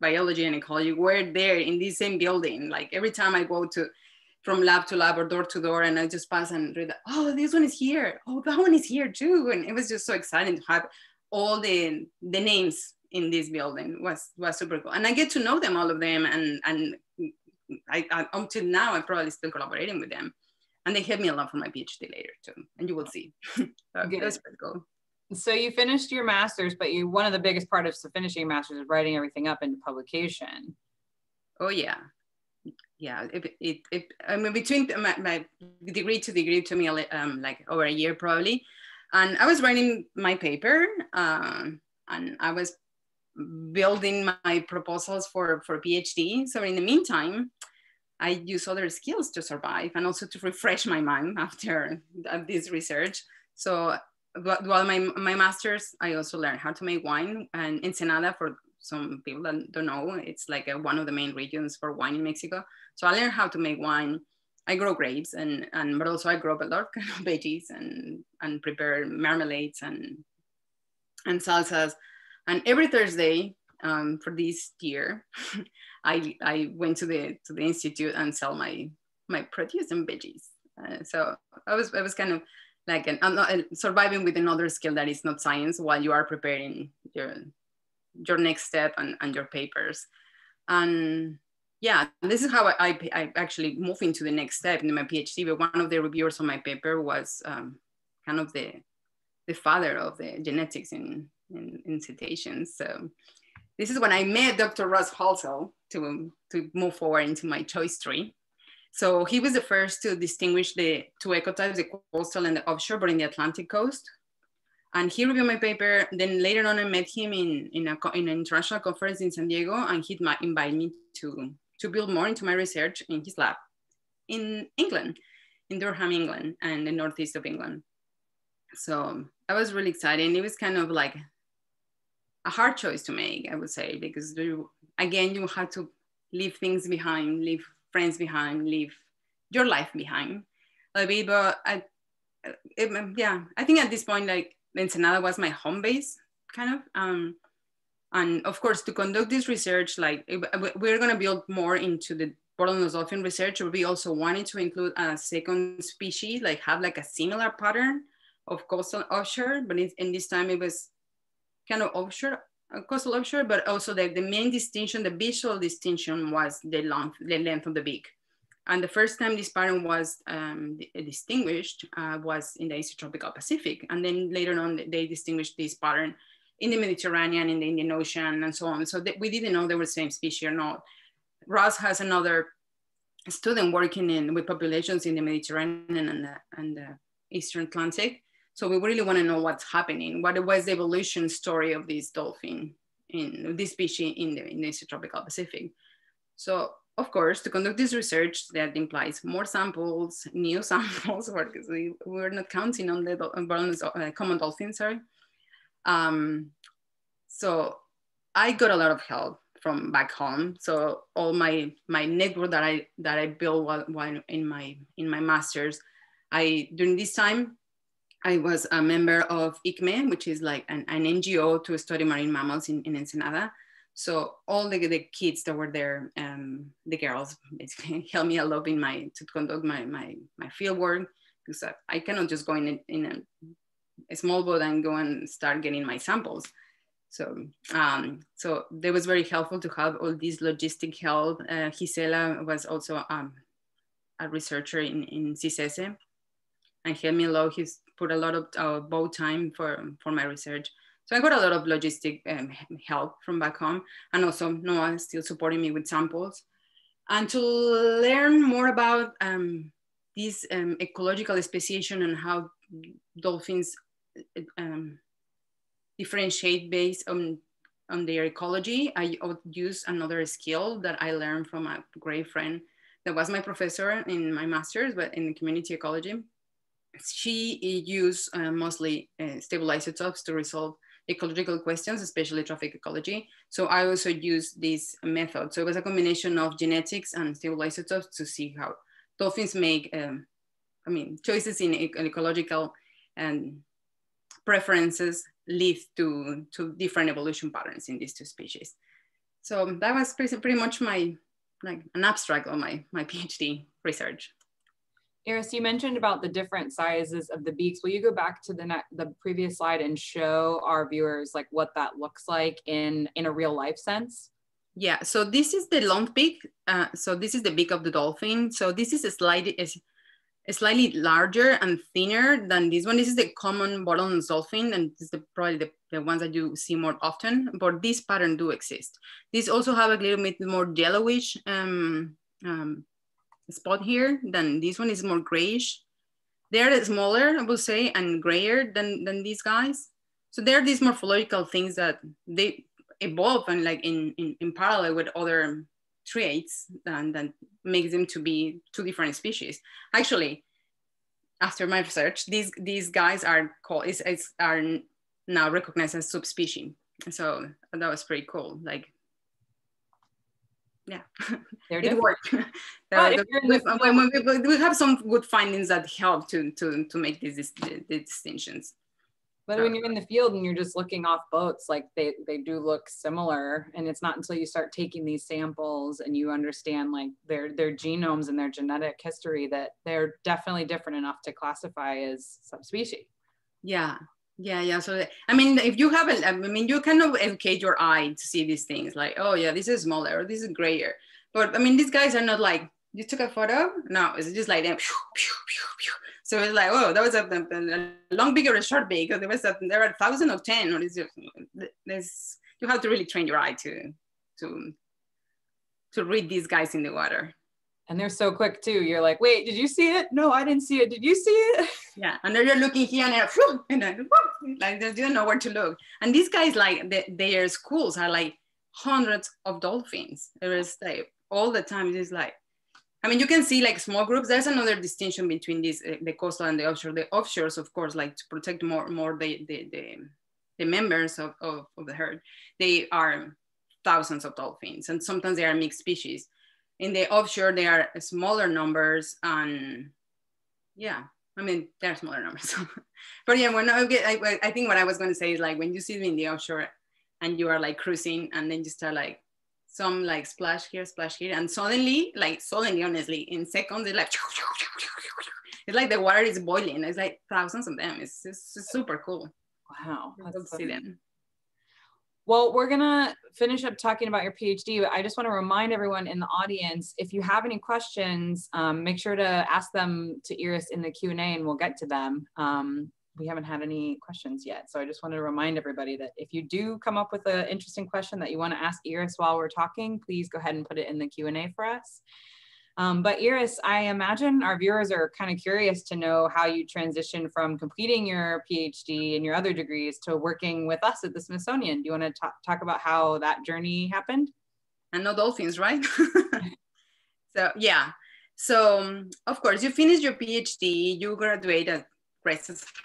biology and ecology were there in this same building. Like every time I go to from lab to lab or door to door and I just pass and read, oh, this one is here. Oh, that one is here too. And it was just so exciting to have all the, the names in this building was, was super cool. And I get to know them, all of them. And, and I, I, until now, I'm probably still collaborating with them. And they helped me a lot for my PhD later too. And you will see. That's pretty cool. So you finished your master's, but you one of the biggest part of finishing master's is writing everything up into publication. Oh yeah, yeah, it, it, it, I mean, between my, my, degree to degree to me um, like over a year probably. And I was writing my paper um, and I was building my proposals for, for PhD. So in the meantime, I use other skills to survive and also to refresh my mind after this research. So while my, my master's, I also learned how to make wine and Ensenada for some people that don't know, it's like a, one of the main regions for wine in Mexico. So I learned how to make wine. I grow grapes and, and but also I grow a lot of veggies and, and prepare marmalades and, and salsas. And every Thursday um, for this year, I, I went to the, to the Institute and sell my, my produce and veggies. Uh, so I was, I was kind of like an, I'm not, uh, surviving with another skill that is not science while you are preparing your your next step and, and your papers. And yeah, this is how I, I, I, actually moved into the next step in my PhD. But one of the reviewers on my paper was um, kind of the, the father of the genetics in, in, in cetaceans. So this is when I met Dr. Rus Hoelzel to, to move forward into my choice tree. So he was the first to distinguish the two ecotypes, the coastal and the offshore, but in the Atlantic coast and he reviewed my paper. Then later on, I met him in, in, a, in an international conference in San Diego, and he invited me to, to build more into my research in his lab in England, in Durham, England, and the northeast of England. So I was really excited. And it was kind of like a hard choice to make, I would say, because again, you have to leave things behind, leave friends behind, leave your life behind a bit. But I, it, yeah, I think at this point, like Ensenada was my home base, kind of. Um, and of course, to conduct this research, like we're going to build more into the bottlenose dolphin research. We also wanted to include a second species, like have like a similar pattern of coastal offshore, but in this time it was kind of offshore, uh, coastal offshore, but also the, the main distinction, the visual distinction was the length, the length of the beak. And the first time this pattern was um, distinguished uh, was in the Asia-tropical Pacific. And then later on, they distinguished this pattern in the Mediterranean, in the Indian Ocean, and so on. So we didn't know they were the same species or not. Rus has another student working in with populations in the Mediterranean and the, and the Eastern Atlantic. So we really want to know what's happening. What was the evolution story of this dolphin in this species in the, in the Asia-tropical Pacific? So of course, to conduct this research that implies more samples, new samples, because we, we're not counting on the uh, common dolphins, sorry. Um, so I got a lot of help from back home. So all my my network that I that I built while, while in my in my masters, I during this time, I was a member of ICME, which is like an, an NGO to study marine mammals in, in Ensenada. So all the, the kids that were there, um, the girls basically helped me a lot in my to conduct my my, my field work because I, I cannot just go in in a, a, small boat and go and start getting my samples. So um, so that was very helpful to have all these logistic help. Uh, Gisela was also um, a researcher in in CICESE and helped me a lot. He's put a lot of uh, boat time for for my research. So I got a lot of logistic um, help from back home, and also NOAA is still supporting me with samples. And to learn more about um, this um, ecological speciation and how dolphins um, differentiate based on, on their ecology, I use another skill that I learned from a great friend that was my professor in my master's, but in community ecology. She used uh, mostly uh, stable isotopes to resolve ecological questions, especially trophic ecology. So I also used this method. So it was a combination of genetics and stable isotopes to see how dolphins make, um, I mean, choices in ecological and preferences lead to, to different evolution patterns in these two species. So that was pretty, pretty much my, like an abstract of my, my PhD research. Iris, you mentioned about the different sizes of the beaks. Will you go back to the the previous slide and show our viewers like what that looks like in in a real life sense? Yeah. So this is the long beak. Uh, so this is the beak of the dolphin. So this is a slightly is slightly larger and thinner than this one. This is the common bottlenose dolphin, and this is the, probably the, the ones that you see more often. But this pattern do exist. These also have a little bit more yellowish um, um, spot here, then this one is more grayish. They're smaller, I would say, and grayer than, than these guys. So there are these morphological things that they evolve and like in, in, in parallel with other traits and that makes them to be two different species. Actually, after my research, these these guys are called is, is are now recognized as subspecies. So that was pretty cool. Like yeah, it worked. the, we, we, have some good findings that help to to to make these, these, these distinctions. But when you're in the field and you're just looking off boats, like they they do look similar, and it's not until you start taking these samples and you understand like their their genomes and their genetic history that they're definitely different enough to classify as subspecies. Yeah, yeah yeah. So i mean if you have a i mean you kind of educate your eye to see these things like oh yeah this is smaller or this is grayer. But i mean these guys are not like you took a photo no it's just like them so it's like oh that was a, a, long beak or a short beak there was a, there are a thousand or ten or it's just, there's you have to really train your eye to to to read these guys in the water and they're so quick too. You're like, wait, did you see it? No, I didn't see it. Did you see it? Yeah, and then you're looking here and, whew, and then, like they don't know where to look. And these guys, like the, their schools are like hundreds of dolphins. There is like all the time. It's like, I mean, you can see like small groups. There's another distinction between these, uh, the coastal and the offshore. The offshores, of course, like to protect more, more the the the, the members of, of, of the herd. They are thousands of dolphins, and sometimes they are mixed species in the offshore, they are smaller numbers and yeah, I mean, they're smaller numbers. but yeah, when I get, I, I think what I was going to say is like when you see them in the offshore and you are like cruising and then you start like some like splash here, splash here, and suddenly, like suddenly, honestly, in seconds, it's like it's like the water is boiling. It's like thousands of them. It's, it's, it's super cool. Wow, that's see them. Well, we're gonna finish up talking about your PhD, but I just want to remind everyone in the audience, if you have any questions, um, make sure to ask them to Iris in the Q&A and we'll get to them. Um, we haven't had any questions yet. So I just wanted to remind everybody that if you do come up with an interesting question that you wanna ask Iris while we're talking, please go ahead and put it in the Q&A for us. Um, but Iris, I imagine our viewers are kind of curious to know how you transitioned from completing your PhD and your other degrees to working with us at the Smithsonian. Do you want to talk, about how that journey happened? And no dolphins, right? so yeah. So of course, you finish your PhD, you graduate at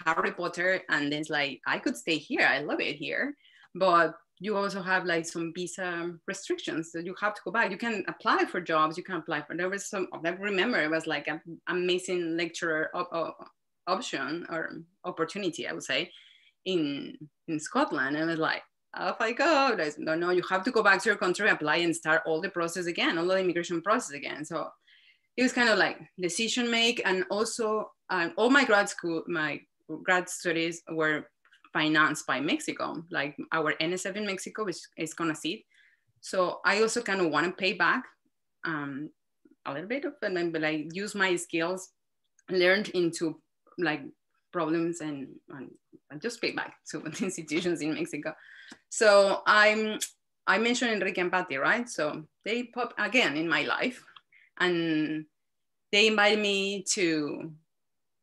Harry Potter, and then it's like I could stay here. I love it here, but you also have like some visa restrictions that you have to go back. You can apply for jobs. You can apply for. There was some. I remember it was like an amazing lecturer op, op, option or opportunity, I would say, in in Scotland. And oh I was like, off I go. No, no, you have to go back to your country, apply, and start all the process again, all the immigration process again. So it was kind of like decision make, and also um, all my grad school, my grad studies were financed by Mexico, like our NSF in Mexico, which is CONACYT. So I also kind of want to pay back um, a little bit of, and but I use my skills learned into like problems and, and, just pay back to the institutions in Mexico. So I'm I mentioned Enrique and Patty, right? So they pop again in my life, and they invited me to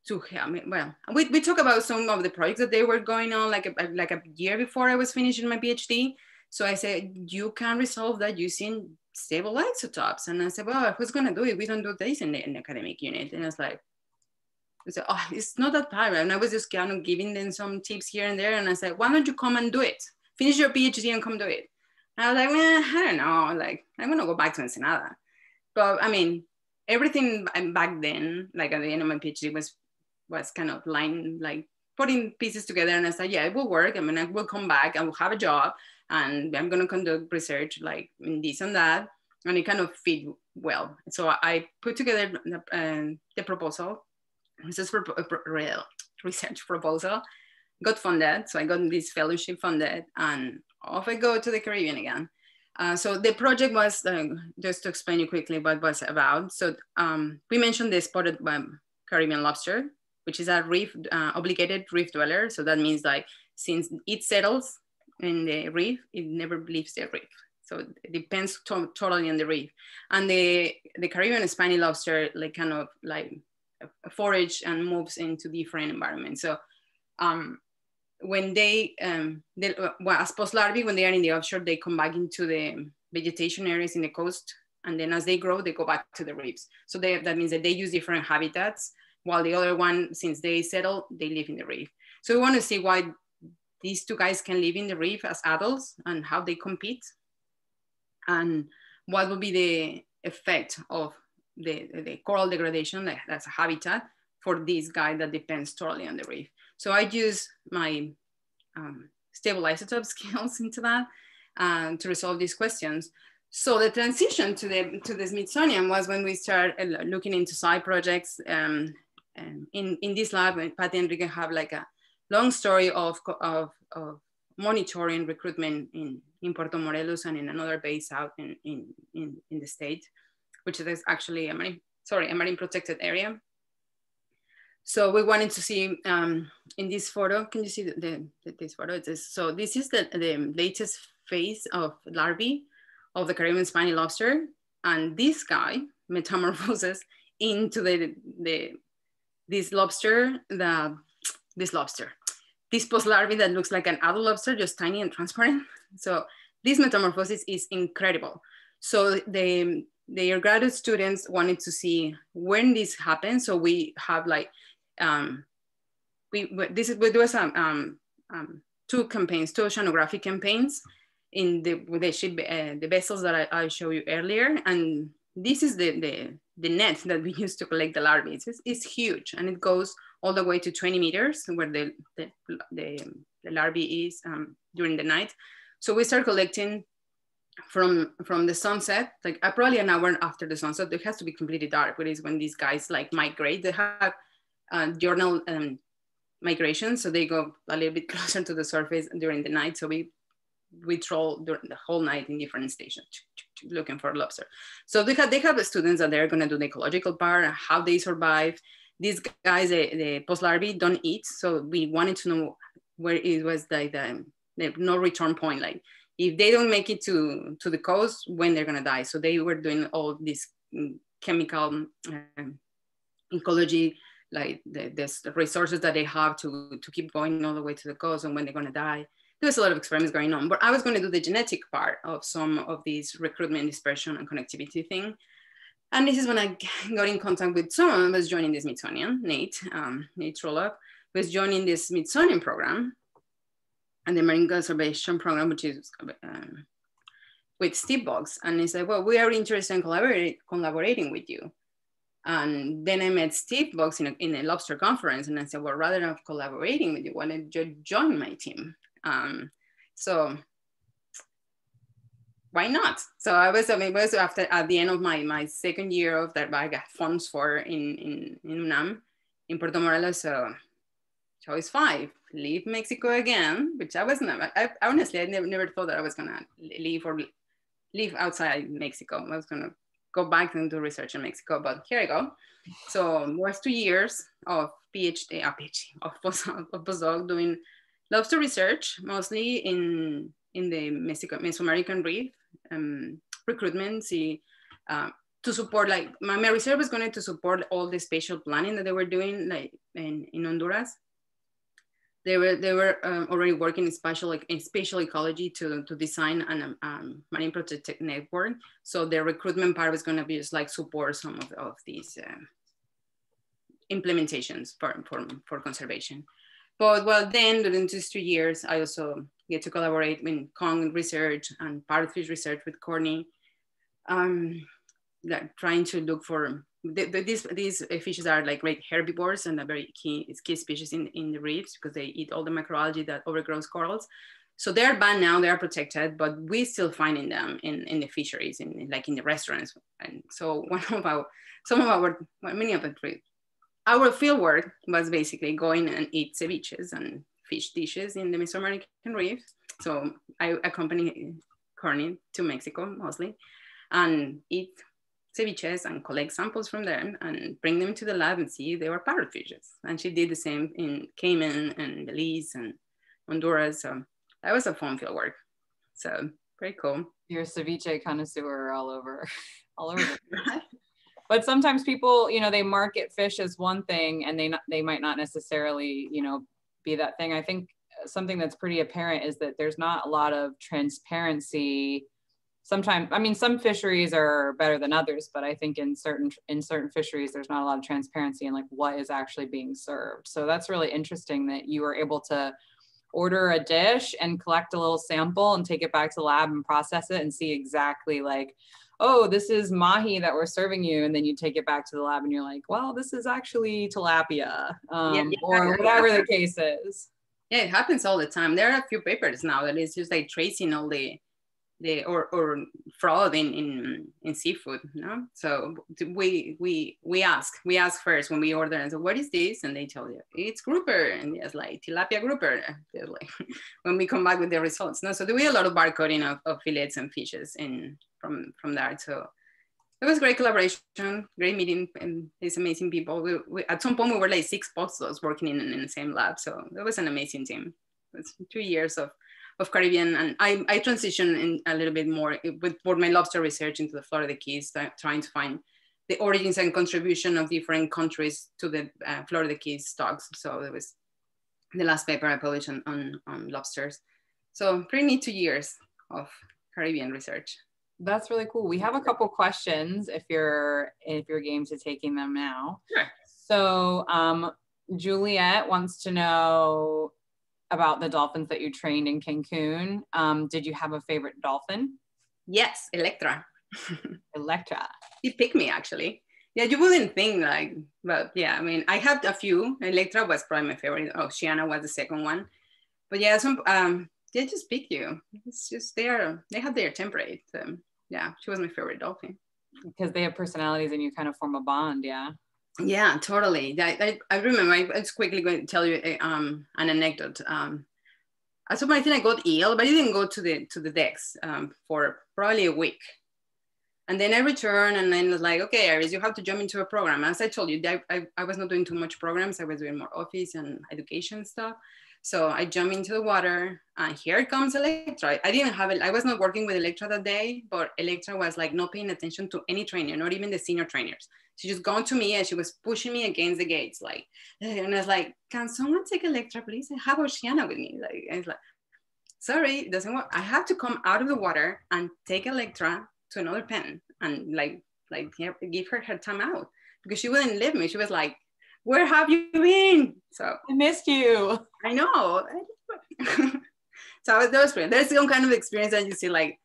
to I mean, well, we, we talk about some of the projects that they were going on like a, like a year before I was finishing my PhD. So I said, you can resolve that using stable isotopes. And I said, well, who's gonna do it? We don't do this in the, in academic unit. And I was like, I said, oh, it's not that hard. And I was just kind of giving them some tips here and there. And I said, why don't you come and do it? Finish your PhD and come do it. And I was like, eh, I don't know. Like, I'm gonna go back to Ensenada. But I mean, everything back then, like at the end of my PhD was was kind of line like putting pieces together and I said, yeah, it will work. I mean, I will come back, I will have a job and I'm gonna conduct research like in this and that. And it kind of fit well. So I put together the, uh, the proposal, research, research proposal, got funded. So I got this fellowship funded and off I go to the Caribbean again. Uh, so the project was, uh, just to explain you quickly what was about. So um, we mentioned the spotted um, Caribbean lobster which is a reef uh, obligated reef dweller. So that means like since it settles in the reef, it never leaves the reef. So it depends to totally on the reef. And the, the Caribbean spiny lobster like kind of like forage and moves into different environments. So um, when they, um, they well, as post larvae, when they are in the offshore, they come back into the vegetation areas in the coast. And then as they grow, they go back to the reefs. So they, that means that they use different habitats while the other one, since they settle, they live in the reef. So we want to see why these two guys can live in the reef as adults and how they compete and what will be the effect of the, the coral degradation that's a habitat for this guy that depends totally on the reef. So I use my um, stable isotope skills into that uh, to resolve these questions. So the transition to the to the Smithsonian was when we started uh, looking into side projects um, in, in this lab, Patty and Enrique have like a long story of, of, of monitoring recruitment in, in Puerto Morelos and in another base out in, in, in, in the state, which is actually a marine, sorry, a marine protected area. So we wanted to see um, in this photo, can you see the, the, this photo? So this is the, the latest phase of larvae of the Caribbean spiny lobster. And this guy metamorphoses into the, the this lobster, the, this lobster, this post larvae that looks like an adult lobster, just tiny and transparent. So this metamorphosis is incredible. So the, the graduate students wanted to see when this happens. So we have like, um, we, this is, we do some, um, um, two campaigns, two oceanographic campaigns in the, the ship, uh, the vessels that I, I showed you earlier. And this is the, the, the net that we use to collect the larvae. It's, it's huge and it goes all the way to 20 meters where the, the, the, the larvae is um, during the night. So we start collecting from from the sunset, like uh, probably an hour after the sunset, it has to be completely dark, which is when these guys like migrate. They have uh, diurnal um, migration, so they go a little bit closer to the surface during the night. So we we troll during the whole night in different stations looking for lobster. So they have, they have the students that they're gonna do the ecological part, and how they survive. These guys, the, the post larvae don't eat. So we wanted to know where it was like the, the no return point. Like if they don't make it to, to the coast, when they're gonna die. So they were doing all this mm, chemical um, ecology, like the, the resources that they have to, to keep going all the way to the coast and when they're gonna die there's a lot of experiments going on, but I was going to do the genetic part of some of these recruitment, dispersion, and connectivity thing. And this is when I got in contact with someone who was joining the Smithsonian, Nate, um, Nate Truelove, was joining the Smithsonian program. and the Marine Conservation Program, which is um, with Steve Box. And he said, well, we are interested in collaborating, collaborating with you. And then I met Steve Box in a, in a lobster conference and I said, well, rather than collaborating with you, why don't you join my team? Um, so why not? So I was, I mean, was after at the end of my, my second year of that, I got funds for in, in, in UNAM in Puerto Morelos. So choice five, leave Mexico again, which I was never, I, honestly, I never, never thought that I was gonna leave or leave outside Mexico. I was gonna go back and do research in Mexico, but here I go. So was two years of PhD, uh, PhD of postdoc, of postdoc doing lobster research, mostly in in the Mexico, Mesoamerican Reef, um, recruitment, see, uh, to support like my, my research was going to support all the spatial planning that they were doing like in, in Honduras. They were they were um, already working in spatial like in spatial ecology to, to design an um, marine protected network. So the recruitment part was going to be just like support some of, of these uh, implementations for, for, for conservation. But well, then during these two years, I also get to collaborate in conch research and part of parrotfish research with Courtney, um, like trying to look for the, the, these these fishes are like great herbivores and a very key key species in, in the reefs because they eat all the macroalgae that overgrows corals. So they're banned now, they are protected, but we still finding them in, in the fisheries, in like in the restaurants. And so one of our, some of our, well, many of the our field work was basically going and eat ceviches and fish dishes in the Mesoamerican Reef. So I accompany Courtney to Mexico mostly and eat ceviches and collect samples from them and bring them to the lab and see they were parrotfishes. And she did the same in Cayman and Belize and Honduras. So that was a fun field work. So pretty cool. You're a ceviche connoisseur all over, all over. but sometimes people, you know, they market fish as one thing and they not, they might not necessarily, you know, be that thing. I think something that's pretty apparent is that there's not a lot of transparency sometimes i mean some fisheries are better than others but i think in certain in certain fisheries there's not a lot of transparency in like what is actually being served so that's really interesting that you were able to order a dish and collect a little sample and take it back to the lab and process it and see exactly like oh this is mahi that we're serving you and then you take it back to the lab and you're like well this is actually tilapia um, yeah, yeah. or whatever the case is. Yeah it happens all the time. There are a few papers now that is just like tracing all the the or, or fraud in, in in seafood no so we we we ask we ask first when we order and so what is this? And they tell you it's grouper. And it's like tilapia grouper. They're like when we come back with the results no so there we a lot of barcoding of, of fillets and fishes in from from there so it was great collaboration great meeting and these amazing people we, we, at some point we were like six postdocs working in, in the same lab so it was an amazing team it was two years of of Caribbean. And I, I transitioned in a little bit more with my lobster research into the Florida Keys, trying to find the origins and contribution of different countries to the uh, Florida Keys stocks. So it was the last paper I published on, on, on lobsters. So pretty neat two years of Caribbean research. That's really cool. We have a couple questions if you're if you're game to taking them now. Sure. So um, Juliet wants to know about the dolphins that you trained in Cancun. Um, did you have a favorite dolphin? Yes, Electra. Electra. He picked me actually. Yeah, you wouldn't think like, but yeah, I mean, I had a few. Electra was probably my favorite. Oh, Shiana was the second one. But yeah, some um, they just pick you. It's just they are they have their temperate. Um, yeah, she was my favorite dolphin. Because they have personalities and you kind of form a bond. Yeah. Yeah, totally. I, I, I remember, I was quickly going to tell you a, um, an anecdote. Um, at some point, I think I got ill, but I didn't go to the to the decks um, for probably a week. And then I returned and then was like, okay, Iris, you have to jump into a program. As I told you, I, I, I was not doing too much programs. I was doing more office and education stuff. So I jump into the water and here comes Electra. I didn't have it. I was not working with Electra that day, but Electra was like not paying attention to any trainer, not even the senior trainers. She just gone to me and she was pushing me against the gates. Like, and I was like, can someone take Electra, please? I have Oceana with me. Like, and it's like, sorry, it doesn't work. I have to come out of the water and take Electra to another pen and like, like give her her time out because she wouldn't leave me. She was like, where have you been? So I missed you. I know. so that was great. There's some kind of experience that you see like,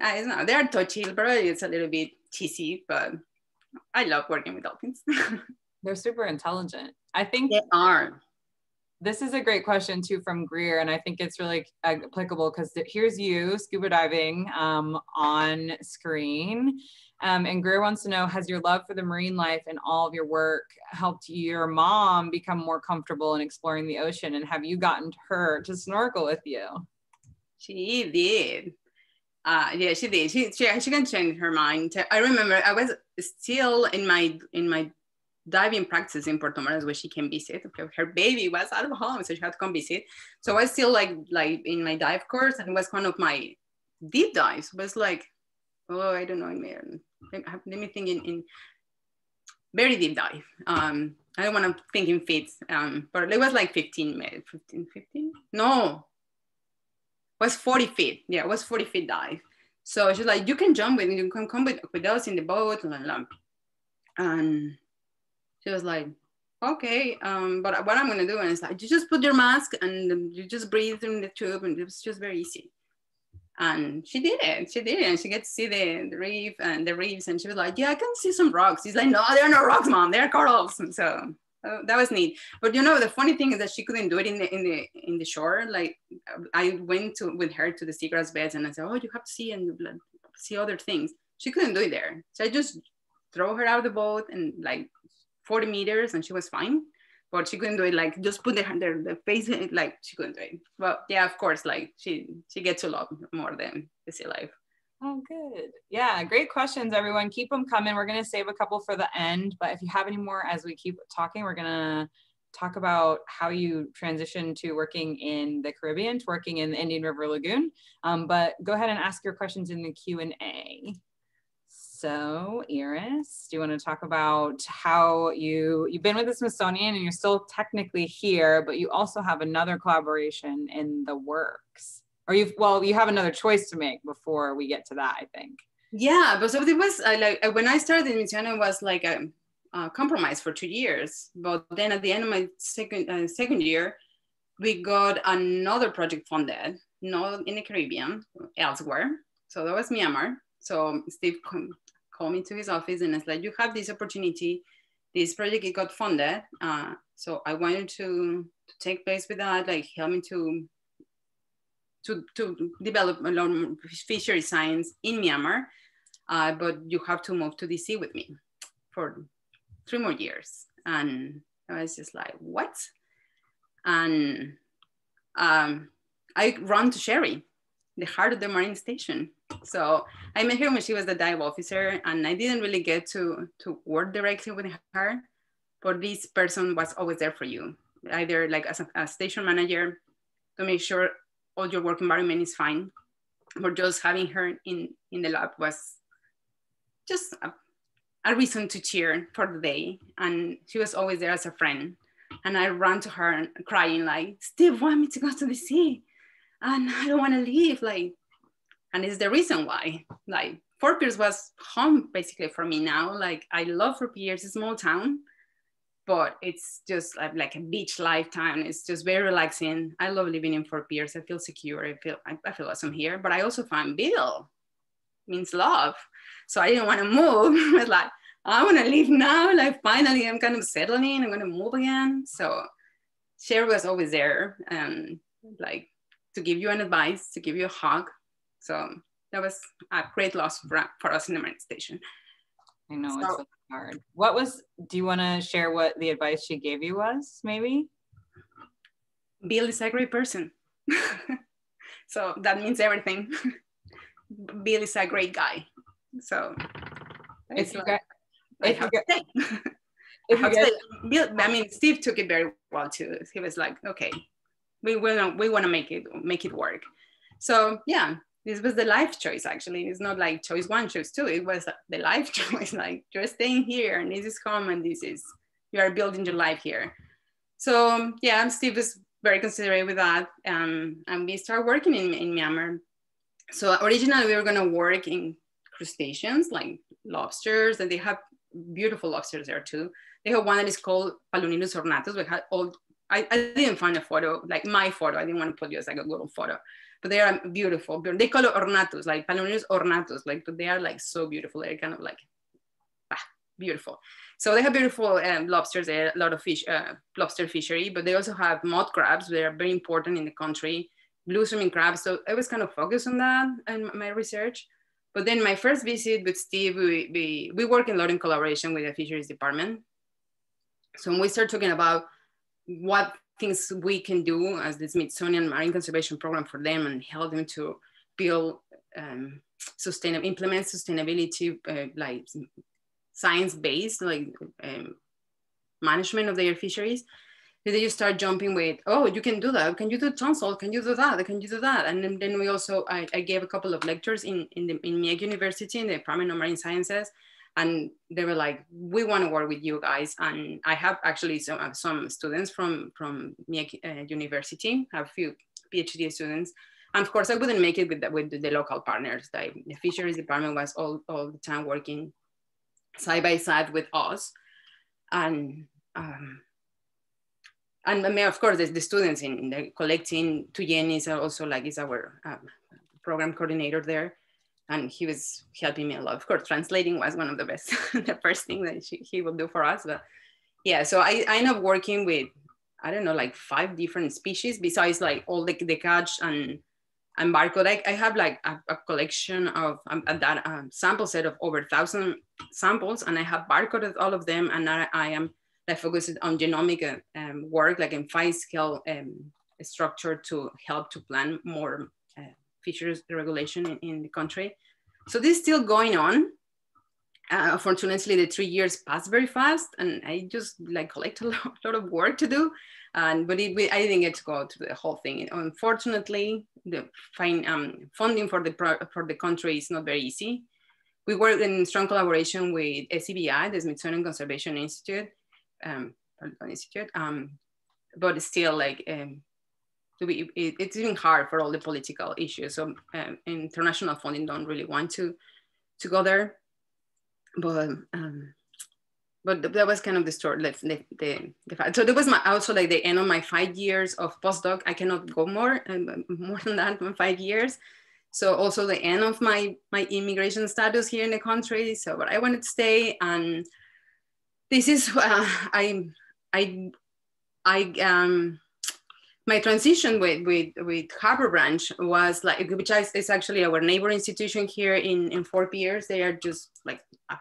ah, I don't know, they're touchy, but it's a little bit cheesy, but I love working with dolphins. they're super intelligent. I think they are. This is a great question too from Greer, and I think it's really applicable because here's you scuba diving um, on screen. Um, and Greer wants to know Has your love for the marine life and all of your work helped your mom become more comfortable in exploring the ocean? And have you gotten her to snorkel with you? She did. Uh, yeah, she did. She, she she can change her mind. I remember I was still in my in my diving practice in Puerto Morelos where she can visit. Her baby was out of home, so she had to come visit. So I still like like in my dive course, and it was one of my deep dives. Was like, oh, I don't know, man. Let me think in, in very deep dive. Um, I don't want to think in feet, um, but it was like 15 minutes, 15, 15? No, it was 40 feet. Yeah, it was 40 feet dive. So she's like, you can jump with, you can come with, with us in the boat. and, And she was like, okay, um, but what I'm gonna do is like, you just put your mask and you just breathe in the tube and it was just very easy. And she did it, she did it. And she gets to see the, the reef and the reefs and she was like, yeah, I can see some rocks. He's like, no, they're not rocks, mom, they're corals. And so uh, that was neat. But you know, the funny thing is that she couldn't do it in the in the in the shore. Like I went to with her to the seagrass beds and I said, oh, you have to see and see other things. She couldn't do it there. So I just throw her out of the boat and like 40 meters and she was fine but she couldn't do it like just put the, the, the face like she couldn't do it but yeah of course like she she gets a lot more than the sea life Oh, good. Yeah, great questions, everyone. Keep them coming. We're going to save a couple for the end, but if you have any more as we keep talking, we're going to talk about how you transition to working in the Caribbean, to working in the Indian River Lagoon. Um, but go ahead and ask your questions in the Q&A. So, Iris, do you want to talk about how you you've been with the Smithsonian and you're still technically here, but you also have another collaboration in the works, or you've well, you have another choice to make before we get to that, I think. Yeah, but so it was uh, like when I started in Smithsonian it was like a, a, compromise for two years, but then at the end of my second uh, second year, we got another project funded, not in the Caribbean, elsewhere. So that was Myanmar. So Steve called me to his office and it's like, you have this opportunity. This project it got funded. Uh, so I wanted to, to take place with that, like help me to to, to develop a lot fishery science in Myanmar, uh, but you have to move to DC with me for three more years. And I was just like, what? And um, I run to Sherry, the heart of the Marine Station. So I met her when she was the dive officer, and I didn't really get to to work directly with her, but this person was always there for you, either like as a, a station manager to make sure all your work environment is fine, or just having her in in the lab was just a, a reason to cheer for the day, and she was always there as a friend. And I ran to her crying like, Steve want me to go to DC and I don't want to leave. Like, and it's the reason why. Like, Fort Pierce was home basically for me now. Like, I love Fort Pierce, it's a small town, but it's just like, like a beach lifetime. It's just very relaxing. I love living in Fort Pierce. I feel secure. I feel I, I feel awesome here. But I also find Bill means love. So I didn't want to move. it's like I want to leave now. Like finally, I'm kind of settling. I'm going to move again. So Sherry was always there, and like to give you an advice, to give you a hug. So that was a great loss for, for us in the Marine Station. I know so, it's hard. What was, do you want to share what the advice she gave you was maybe? Bill is a great person. so that means everything. Bill is a great guy. So if you, get, if you get, if you get, Bill, I mean, Steve took it very well too. He was like, okay, we want we want to make it make it work so yeah this was the life choice actually. It's not like choice one choice two. It was the life choice like you're staying here and this is home and this is you are building your life here. So yeah steve was very considerate with that. Um, and we started working in, in myanmar. So originally we were going to work in crustaceans like lobsters and they have beautiful lobsters there too. They have one that is called Panulirus ornatus we had all I, I didn't find a photo, like my photo. I didn't want to put you as like a Google photo, but they are beautiful. They call it ornatus, like Panulirus ornatus, like, but they are like so beautiful. They're kind of like, ah, beautiful. So they have beautiful um, lobsters, there, a lot of fish, uh, lobster fishery, but they also have mud crabs. They are very important in the country, blue swimming crabs. So I was kind of focused on that in my research. But then my first visit with Steve, we, we, we work a lot in collaboration with the fisheries department. So when we start talking about what things we can do as the Smithsonian Marine Conservation Program for them and help them to build um, sustainable, implement sustainability, uh, like science-based, like um, management of their fisheries, then you start jumping with, oh, you can do that. Can you do tonsil? Can you do that? Can you do that? And then, then we also, I, I, gave a couple of lectures in, in, the, in Myeik University in the Department of Marine Sciences and they were like, "We want to work with you guys." And I have actually some uh, some students from from Myeik uh, University, have a few PhD students, and of course I wouldn't make it with the, with the local partners. The fisheries department was all all the time working side by side with us, and. Um, and I mean, of course, the, the students in the collecting, Tuyen is also like is our um, program coordinator there and he was helping me a lot. Of course, translating was one of the best, the first thing that she, he would do for us. But yeah, so I, I ended up working with, I don't know, like five different species besides like all the, the catch and, and barcode. I, I have like a, a collection of um, that um, sample set of over thousand samples and I have barcoded all of them. And I, I am like focused on genomic uh, um, work, like in fine scale um, structure to help to plan more fisheries regulation in, in the country. So this is still going on. Uh, unfortunately, the three years passed very fast, and I just like collect a lot, lot of work to do. And but it, I didn't get to go to the whole thing. Unfortunately, the fine, um, funding for the for the country is not very easy. We work in strong collaboration with SCBI, the Smithsonian Conservation Institute, um, Institute, um, but still like um, to be it, it's even hard for all the political issues so um, international funding don't really want to to go there. But um but that was kind of the story the, the, the, fact. so that was my also like the end of my five years of postdoc. I cannot go more um, more than that five years. So also the end of my my immigration status here in the country so but i wanted to stay and this is uh, i i i um my transition with, with, with Harbor Branch was like, which is actually our neighbor institution here in, in Fort Pierce. They are just like a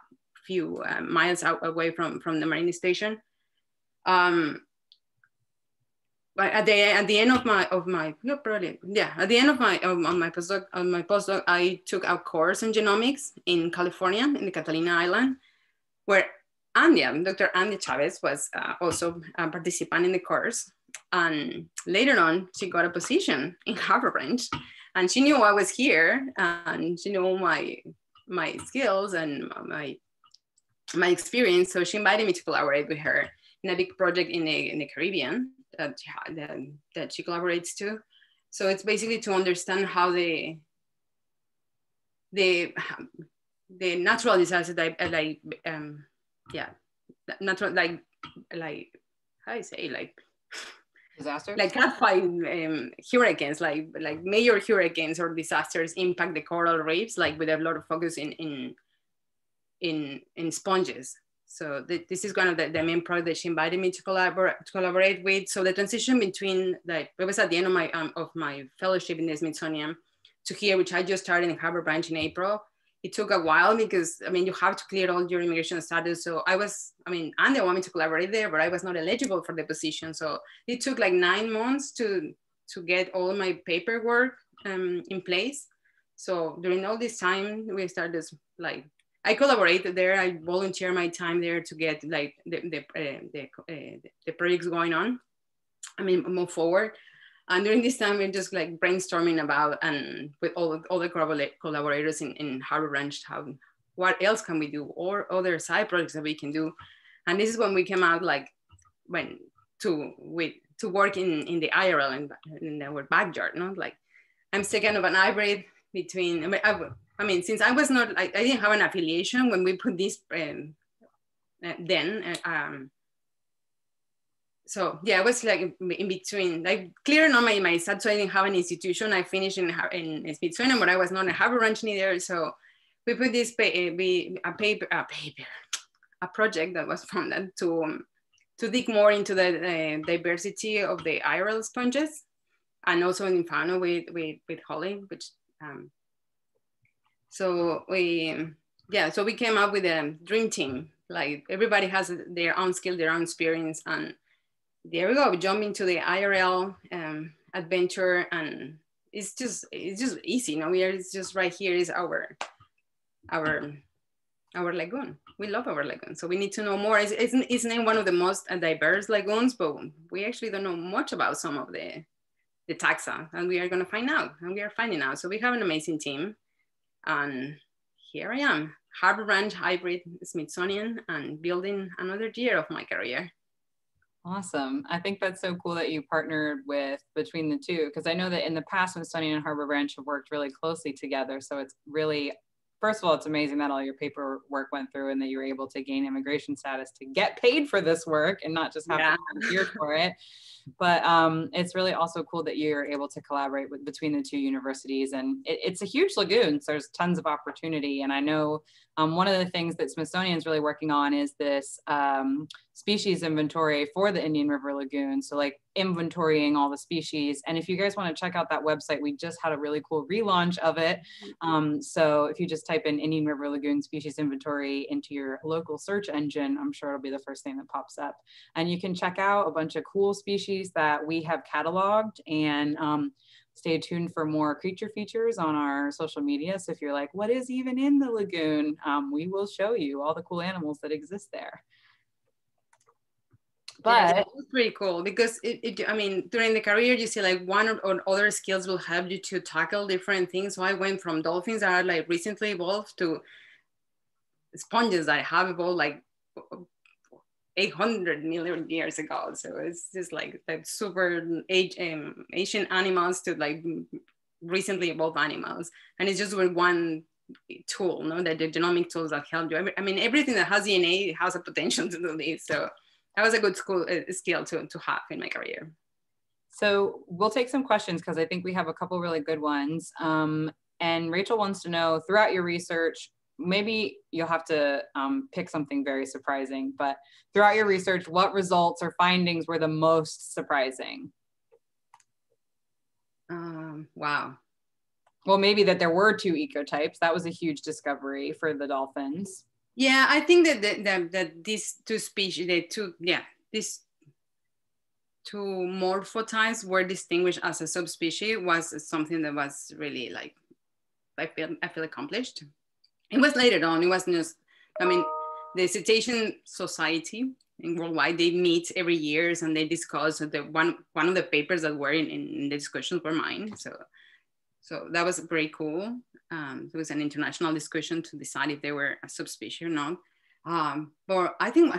few uh, miles out away from, from the marine station. Um, but at the, at the end of my, of my, yeah, probably, yeah, at the end of my, of, my postdoc, of my postdoc, I took a course in genomics in California, in the Catalina Island, where Andia, Dr. Andia Chaves was uh, also a participant in the course. And later on, she got a position in Harbor Branch and she knew I was here and she knew my, my skills and my, my experience. So she invited me to collaborate with her in a big project in the, in the Caribbean that, that, that she collaborates to. So it's basically to understand how the, the, the natural disaster like, like um, yeah, natural, like, like, how do I say, like, like catfight um, hurricanes like like major hurricanes or disasters impact the coral reefs like with a lot of focus in in in, in sponges. So th this is one of the, the main that she invited me to collaborate to collaborate with. So the transition between like it was at the end of my um, of my fellowship in the smithsonian to here which i just started in harbor branch in april it took a while because I mean you have to clear all your immigration status. So I was, I mean, and they want me to collaborate there, but I was not eligible for the position. So it took like nine months to to get all my paperwork um, in place. So during all this time, we started like I collaborated there. I volunteer my time there to get like the the uh, the, uh, the projects going on. I mean, move forward. And during this time, we're just like brainstorming about and with all, all the collaborators in, in Harbor Branch, how, what else can we do or other side projects that we can do. And this is when we came out like when to with to work in, in the IRL in, in our backyard, not like I'm second of an hybrid between, I mean, I, I mean, since I was not, I, I, didn't have an affiliation when we put this um, then, uh, um, so yeah, I was like in between, like clear not my, my so I didn't have an institution. I finished in, in Smithsonian, but I was not a Harbor Branch neither. So we put this pa- a paper, a paper, a project that was funded to, um, to dig more into the uh, diversity of the IRL sponges and also in infauna with, with, with Holly, which, um, so we, yeah, so we came up with a dream team. Like everybody has their own skill, their own experience, and there we go. Jump into the IRL um, adventure, and it's just it's just easy. Know, we are it's just right here is our our our lagoon. We love our lagoon, so we need to know more. It's, it's, it's not one of the most diverse lagoons, but we actually don't know much about some of the the taxa, and we are going to find out, and we are finding out. So we have an amazing team, and here I am, Harbor Branch Hybrid Smithsonian, and building another year of my career. Awesome. I think that's so cool that you partnered with between the two because I know that in the past, Smithsonian and Harbor Branch have worked really closely together. So it's really first of all, it's amazing that all your paperwork went through and that you were able to gain immigration status to get paid for this work and not just have yeah. to volunteer for it. But um, it's really also cool that you're able to collaborate with between the two universities. And it, it's a huge lagoon, so there's tons of opportunity. And I know um, one of the things that Smithsonian is really working on is this um, species inventory for the Indian River Lagoon. So like inventorying all the species. And if you guys want to check out that website, we just had a really cool relaunch of it. Um, so if you just type in Indian River Lagoon species inventory into your local search engine, I'm sure it'll be the first thing that pops up. And you can check out a bunch of cool species that we have cataloged and um, stay tuned for more creature features on our social media. So if you're like, what is even in the lagoon? Um, we will show you all the cool animals that exist there. But yeah, it's pretty cool because it, it, I mean, during the career, you see like one or, or, other skills will help you to tackle different things. So I went from dolphins that are like recently evolved to sponges that have evolved like 800 million years ago. So it's just like like super age, um, ancient animals to like recently evolved animals. And it's just with one tool, no, that the genomic tools that help you. I mean, everything that has DNA has a potential to do this. So that was a good school uh, skill to, to have in my career. So we'll take some questions because I think we have a couple really good ones. Um, and Rachel wants to know throughout your research, maybe you'll have to um, pick something very surprising, but throughout your research, what results or findings were the most surprising? Um, wow. Well, maybe that there were two ecotypes. That was a huge discovery for the dolphins. Yeah, I think that that, that, that these two species, the two, yeah, these two morphotypes were distinguished as a subspecies was something that was really like, I feel, I feel accomplished. It was later on, it wasn't just, I mean, the Cetacean Society in worldwide, they meet every year and they discuss the one, one of the papers that were in, in the discussions were mine. So, so that was very cool. Um, there was an international discussion to decide if they were a subspecies or not. Um, but I think,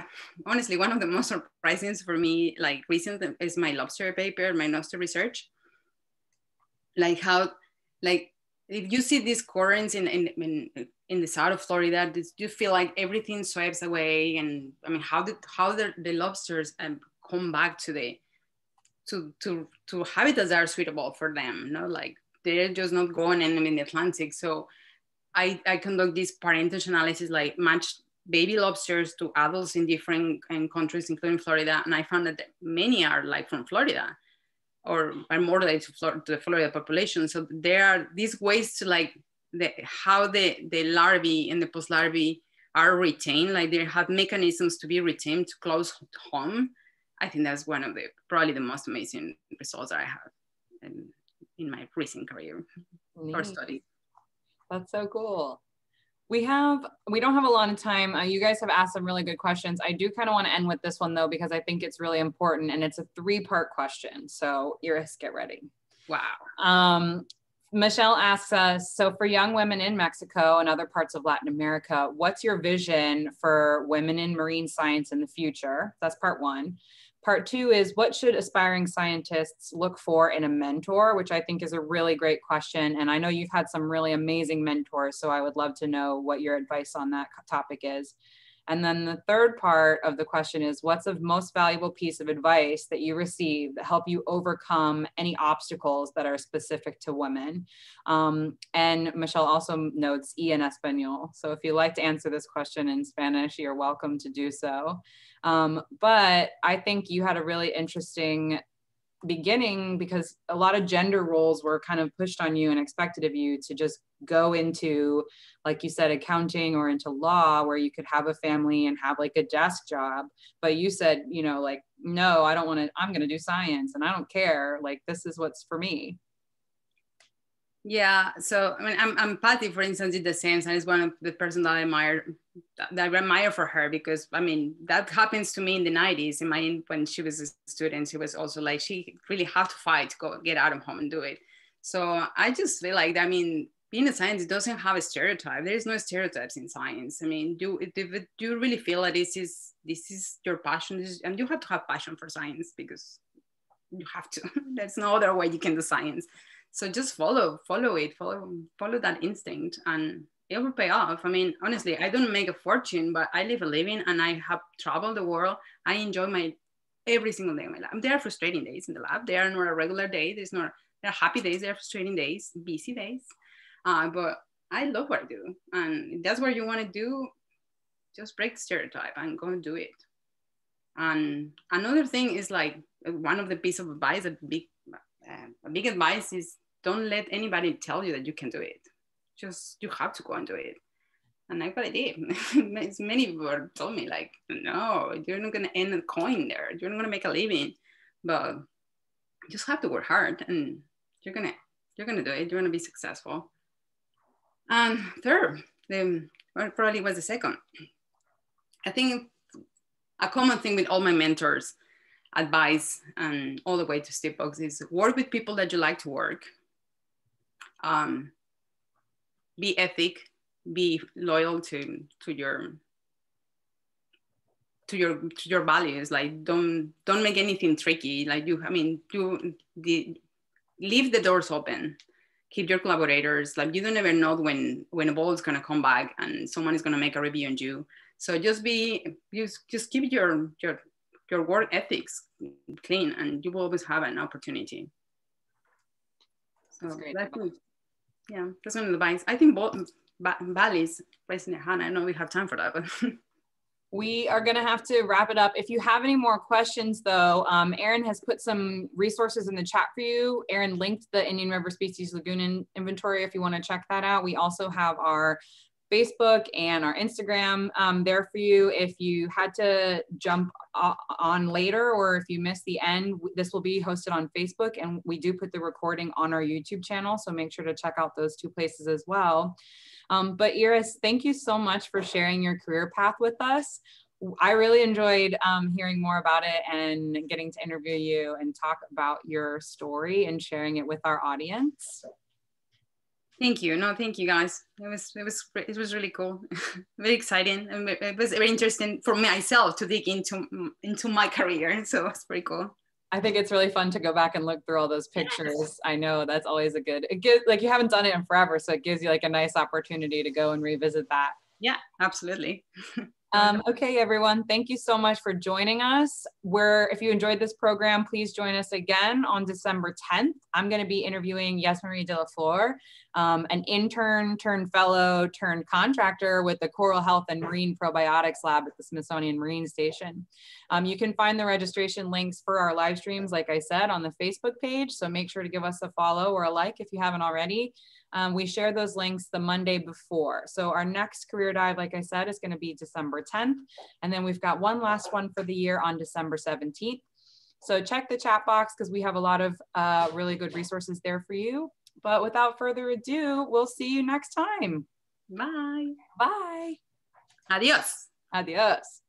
honestly, one of the most surprising for me, like recent, is my lobster paper, my lobster research. Like how, like if you see these currents in in, in, in the south of Florida, this, you feel like everything swipes away. And I mean, how did how the, the lobsters um, come back to the to to to habitats that are suitable for them? You know, like they're just not going in, in the Atlantic. So I, I conduct this parentage analysis, like match baby lobsters to adults in different in countries, including Florida. And I found that many are like from Florida or are more related to, Florida, to the Florida population. So there are these ways to like the, how the, the larvae and the post larvae are retained, like they have mechanisms to be retained to close home. I think that's one of the probably the most amazing results that I have. And in my recent career Neat. or study. That's so cool. We have, we don't have a lot of time. Uh, you guys have asked some really good questions. I do kind of want to end with this one though, because I think it's really important and it's a three part question. So Iris, get ready. Wow. Um, Michelle asks us, so for young women in Mexico and other parts of Latin America, what's your vision for women in marine science in the future? That's part one. Part two is what should aspiring scientists look for in a mentor, which I think is a really great question. And I know you've had some really amazing mentors, so I would love to know what your advice on that topic is. And then the third part of the question is what's a most valuable piece of advice that you received that help you overcome any obstacles that are specific to women? Um, and Michelle also notes E en Espanol. So if you'd like to answer this question in Spanish, you're welcome to do so. Um, but I think you had a really interesting beginning because a lot of gender roles were kind of pushed on you and expected of you to just go into like you said accounting or into law where you could have a family and have like a desk job. But you said you know like no i don't want to i'm going to do science and i don't care. Like this is what's for me. Yeah. So i mean i'm, I'm patty for instance did the same. And is one of the person that i admire that I admire for her because I mean that happens to me in the 90s. In my when she was a student, she was also like she really had to fight to go get out of home and do it. So I just feel like I mean being a scientist doesn't have a stereotype. There is no stereotypes in science. I mean, do do you really feel that this is this is your passion, is, and you have to have passion for science because you have to. There's no other way you can do science. So just follow follow it, follow follow that instinct, and it will pay off. I mean, honestly, I don't make a fortune, but I live a living and I have traveled the world. I enjoy my every single day of my life. There are frustrating days in the lab. There are not a regular day. There's not there are happy days. There are frustrating days, busy days. Uh, but I love what I do, and that's what you want to do. Just break stereotype and go and do it. And another thing is like one of the piece of advice, a big, uh, a big advice is don't let anybody tell you that you can do it just you have to go and do it. And that's what I did. Many people told me like, no, you're not gonna end a coin there. You're not gonna make a living, but you just have to work hard and you're gonna you're gonna do it. You're gonna be successful. And third, the probably was the second. I think a common thing with all my mentors advice and all the way to Steve Box is work with people that you like to work. Um, be ethic, be loyal to to your to your to your values. Like don't don't make anything tricky. Like you, I mean, do the leave the doors open. Keep your collaborators. Like you don't ever know when when a ball is gonna come back and someone is gonna make a review on you. So just be just just keep your your your work ethics clean, and you will always have an opportunity. So that's, that's yeah, that's one of the banks. I think both Bally's placing their hand. I know we have time for that, but. we are going to have to wrap it up. If you have any more questions, though, um, Aaron has put some resources in the chat for you. Aaron linked the Indian River Species Lagoon in inventory if you want to check that out. We also have our Facebook and our Instagram um, there for you. If you had to jump on later or if you missed the end, this will be hosted on Facebook and we do put the recording on our YouTube channel. So make sure to check out those two places as well. Um, but Iris, thank you so much for sharing your career path with us. I really enjoyed um, hearing more about it and getting to interview you and talk about your story and sharing it with our audience. Thank you. No, thank you guys. It was it was it was really cool, very exciting, and it was very interesting for myself to dig into into my career. So it's pretty cool. I think it's really fun to go back and look through all those pictures. Yes. I know that's always a good. It gives like you haven't done it in forever, so it gives you like a nice opportunity to go and revisit that. Yeah, absolutely. Um, okay, everyone, thank you so much for joining us. Where if you enjoyed this program, please join us again on December 10th. I'm going to be interviewing Yesmarie de la Flor, um, an intern turned fellow turned contractor with the Coral Health and Marine Probiotics Lab at the Smithsonian Marine Station. Um, you can find the registration links for our live streams, like I said, on the Facebook page. So make sure to give us a follow or a like if you haven't already. Um, we share those links the Monday before. So our next career dive, like I said, is going to be December 10th. And then we've got one last one for the year on December 17th. So check the chat box because we have a lot of uh, really good resources there for you. But without further ado, we'll see you next time. Bye. Bye. Adios. Adios.